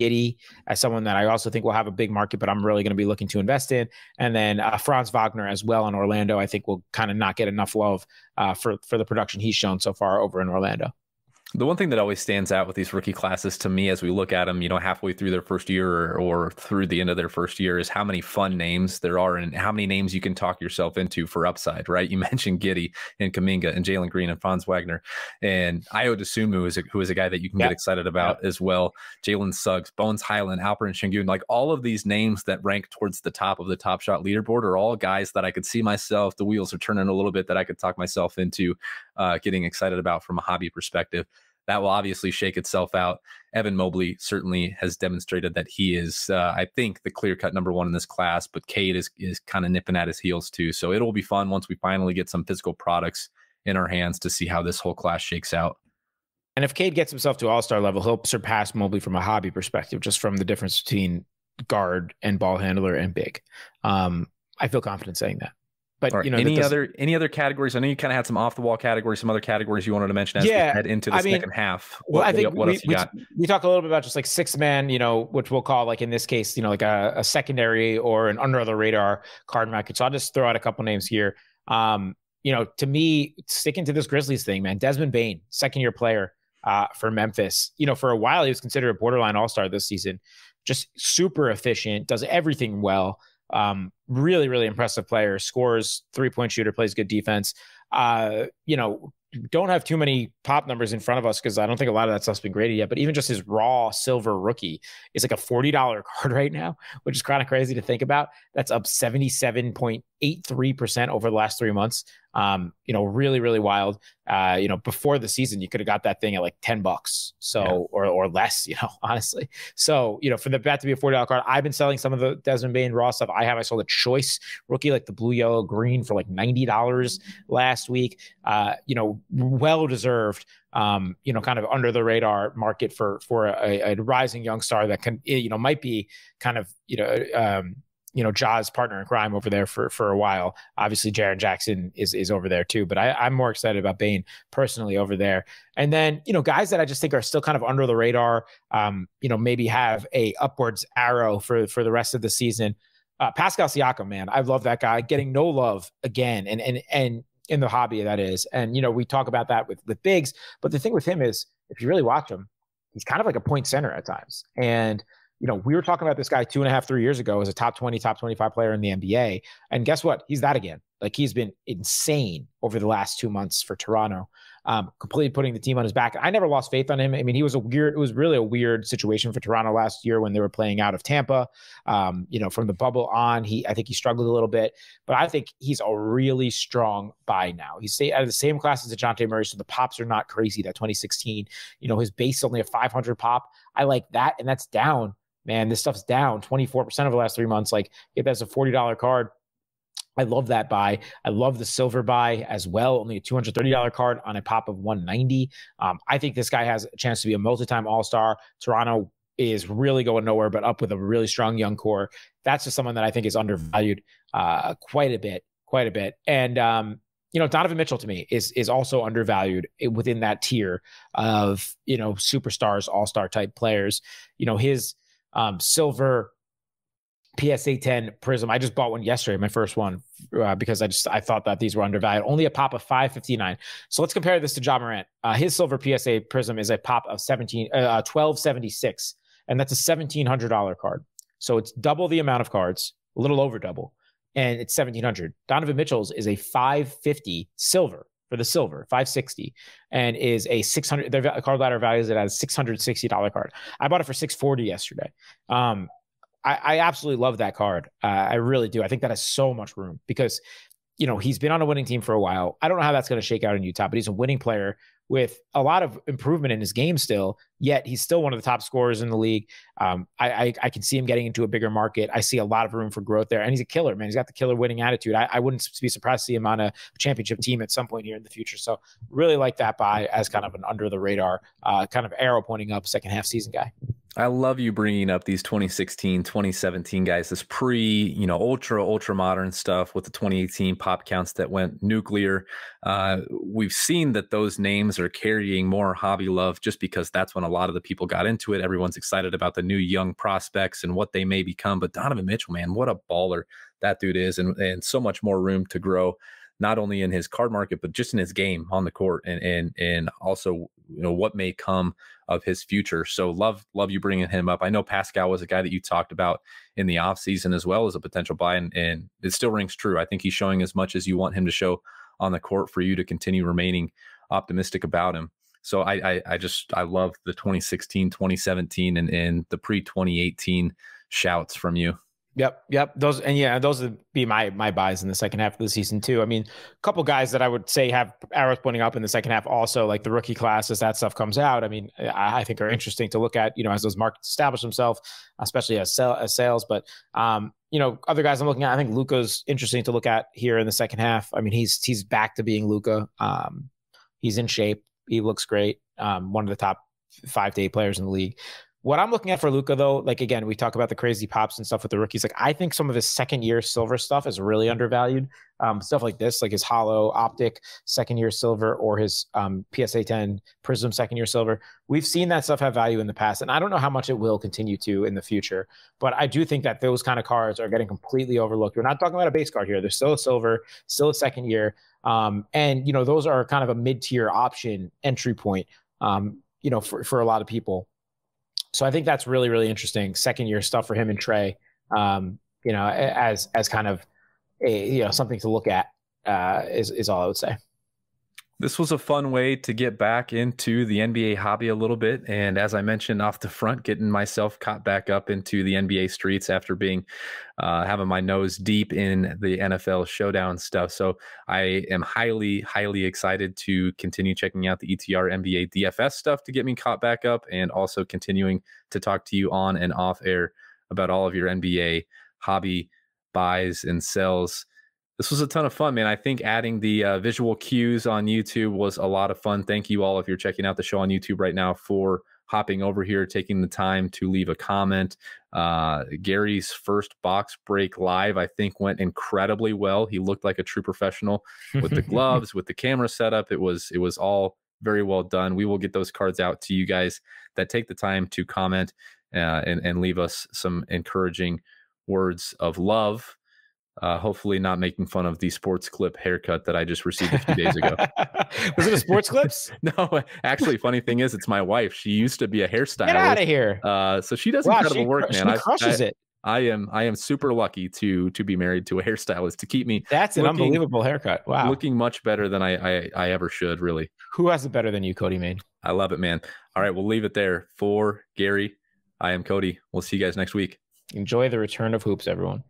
Giddey as someone that I also think will have a big market, but I'm really going to be looking to invest in. And then uh, Franz Wagner as well in Orlando, I think will kind of not get enough love uh, for for the production he's shown so far over in Orlando. The one thing that always stands out with these rookie classes to me as we look at them, you know, halfway through their first year or, or, through the end of their first year is how many fun names there are and how many names you can talk yourself into for upside, right? You <laughs> mentioned Giddey and Kuminga and Jalen Green and Franz Wagner and Ayo Dosunmu is a, who is a guy that you can get excited about as well. Jalen Suggs, Bones Hyland, Alperen Sengun, like all of these names that rank towards the top of the top shot leaderboard are all guys that I could see myself, the wheels are turning a little bit that I could talk myself into uh, getting excited about from a hobby perspective that will obviously shake itself out. Evan Mobley certainly has demonstrated that he is, uh, I think, the clear cut number one in this class. But Cade is is kind of nipping at his heels too. So it'll be fun once we finally get some physical products in our hands to see how this whole class shakes out. And if Cade gets himself to all star level, he'll surpass Mobley from a hobby perspective, just from the difference between guard and ball handler and big. Um, I feel confident saying that. But right. you know, any other any other categories? I know you kind of had some off the wall categories, some other categories you wanted to mention as yeah, we head into the I second mean, half. What, well, I think what, we, we, we, talk a little bit about just like six man, you know, which we'll call like in this case, you know, like a, a secondary or an under the radar card market. So I'll just throw out a couple names here. Um, you know, to me, sticking to this Grizzlies thing, man, Desmond Bane, second year player uh, for Memphis. You know, for a while he was considered a borderline all star this season. Just super efficient, does everything well. Um, really, really impressive player. Scores, three point shooter, plays good defense. Uh, you know, don't have too many pop numbers in front of us because I don't think a lot of that stuff's been graded yet. But even just his raw silver rookie is like a $40 <laughs> card right now, which is kind of crazy to think about. That's up 77.83% over the last three months. Um, you know, really, really wild. Uh, you know, before the season, you could have got that thing at like 10 bucks. So, yeah. or, or less, <laughs> you know, honestly. So, you know, for the bet to be a $40 card, I've been selling some of the Desmond Bane raw stuff I have. I sold a choice rookie, like the blue, yellow, green for like $90 last week. Uh, you know, well deserved um, you know, kind of under the radar market for for a, a rising young star that can, you know, might be kind of, you know, um, you know, Ja's partner in crime over there for for a while. Obviously, Jaren Jackson is is over there too, but I, I'm more excited about Bane personally over there. And then, you know, guys that I just think are still kind of under the radar, um, you know, maybe have a upwards arrow for for the rest of the season. Uh, Pascal Siakam, man, I love that guy. Getting no love again, and and and in the hobby that is. And you know, we talk about that with with bigs, but the thing with him is, if you really watch him, he's kind of like a point center at times. And you know, we were talking about this guy two and a half, three years ago as a top 20, top 25 player in the NBA. And guess what? He's that again. Like he's been insane over the last two months for Toronto, um, completely putting the team on his back. I never lost faith on him. I mean, he was a weird, it was really a weird situation for Toronto last year when they were playing out of Tampa. Um, you know, from the bubble on, he, I think he struggled a little bit, but I think he's a really strong buy now. He's out of the same class as Dejounte Murray, so the pops are not crazy. That 2016, you know, his base only a 500 pop. I like that, and that's down man, this stuff's down 24% over the last three months. Like, if that's a $40 card, I love that buy. I love the silver buy as well. Only a $230 card on a pop of 190. Um, I think this guy has a chance to be a multi-time all-star. Toronto is really going nowhere, but up with a really strong young core. That's just someone that I think is undervalued uh, quite a bit, quite a bit. And um, you know, Donovan Mitchell to me is is also undervalued within that tier of you know superstars, all star type players. You know, his um, silver PSA 10 Prizm. I just bought one yesterday, my first one, uh, because I just I thought that these were undervalued. Only a pop of 559. So let's compare this to Ja Morant. Uh, his silver PSA Prizm is a pop of 17 uh, 1276, and that's a $1700 card. So it's double the amount of cards, a little over double, and it's 1700. Donovan Mitchell's is a 550 silver for the silver, 560, and is a 600. Their card ladder values it as $660 card. I bought it for 640 yesterday. Um, I, I, absolutely love that card. Uh, I really do. I think that has so much room because, you know, he's been on a winning team for a while. I don't know how that's going to shake out in Utah, but he's a winning player with a lot of improvement in his game still. Yet he's still one of the top scorers in the league. Um, I, I, I can see him getting into a bigger market. I see a lot of room for growth there, and he's a killer, man. He's got the killer winning attitude. I, I wouldn't be surprised to see him on a championship team at some point here in the future. So really like that buy as kind of an under the radar, uh, kind of arrow pointing up second half season guy. I love you bringing up these 2016, 2017 guys, this pre, you know, ultra, ultra modern stuff with the 2018 pop counts that went nuclear. Uh, we've seen that those names are carrying more hobby love just because that's when a lot of the people got into it. Everyone's excited about the new young prospects and what they may become. But Donovan Mitchell, man, what a baller that dude is, and, and so much more room to grow not only in his card market but just in his game on the court and and and also you know what may come of his future. So love love you bringing him up. I know Pascal was a guy that you talked about in the offseason as well as a potential buy, and, and it still rings true. I think he's showing as much as you want him to show on the court for you to continue remaining optimistic about him. So I I, I just I love the 2016, 2017, and and the pre 2018 shouts from you. Yep, yep. Those and yeah, those would be my my buys in the second half of the season too. I mean, a couple guys that I would say have arrows pointing up in the second half. Also, like the rookie class as that stuff comes out. I mean, I, I think are interesting to look at. You know, as those markets establish themselves, especially as, sell, as sales. But um, you know, other guys I'm looking at. I think Luka's interesting to look at here in the second half. I mean, he's he's back to being Luka. Um, he's in shape. He looks great. Um, one of the top five to eight players in the league. What I'm looking at for Luka though, like again, we talk about the crazy pops and stuff with the rookies. Like I think some of his second year silver stuff is really undervalued. Um, stuff like this, like his hollow optic second year silver or his um, PSA 10 Prizm second year silver. We've seen that stuff have value in the past, and I don't know how much it will continue to in the future. But I do think that those kind of cards are getting completely overlooked. We're not talking about a base card here. There's still a silver, still a second year, um, and you know those are kind of a mid tier option entry point. Um, you know, for for a lot of people. So I think that's really really interesting. Second year stuff for him and Trey. Um, you know, as as kind of a you know something to look at uh, is is all I would say. This was a fun way to get back into the NBA hobby a little bit. And as I mentioned off the front, getting myself caught back up into the NBA streets after being uh, having my nose deep in the NFL showdown stuff. So I am highly, highly excited to continue checking out the ETR NBA DFS stuff to get me caught back up and also continuing to talk to you on and off air about all of your NBA hobby buys and sells this was a ton of fun, man. I think adding the uh, visual cues on YouTube was a lot of fun. Thank you all if you're checking out the show on YouTube right now for hopping over here, taking the time to leave a comment. Uh, Gary's first box break live, I think, went incredibly well. He looked like a true professional with the <laughs> gloves, with the camera setup. It was it was all very well done. We will get those cards out to you guys that take the time to comment uh, and and leave us some encouraging words of love Uh, hopefully, not making fun of the sports clip haircut that I just received a few days ago. <laughs> Was it a sports clips? <laughs> no, actually, funny thing is, it's my wife. She used to be a hairstylist. Get out of here! Uh, so she does wow, incredible she, work, she man. crushes I, it. I am I am super lucky to to be married to a hairstylist to keep me. That's an looking, unbelievable haircut. Wow, looking much better than I, I I ever should. Really, who has it better than you, Cody Main? I love it, man. All right, we'll leave it there for Gary. I am Cody. We'll see you guys next week. Enjoy the return of hoops, everyone.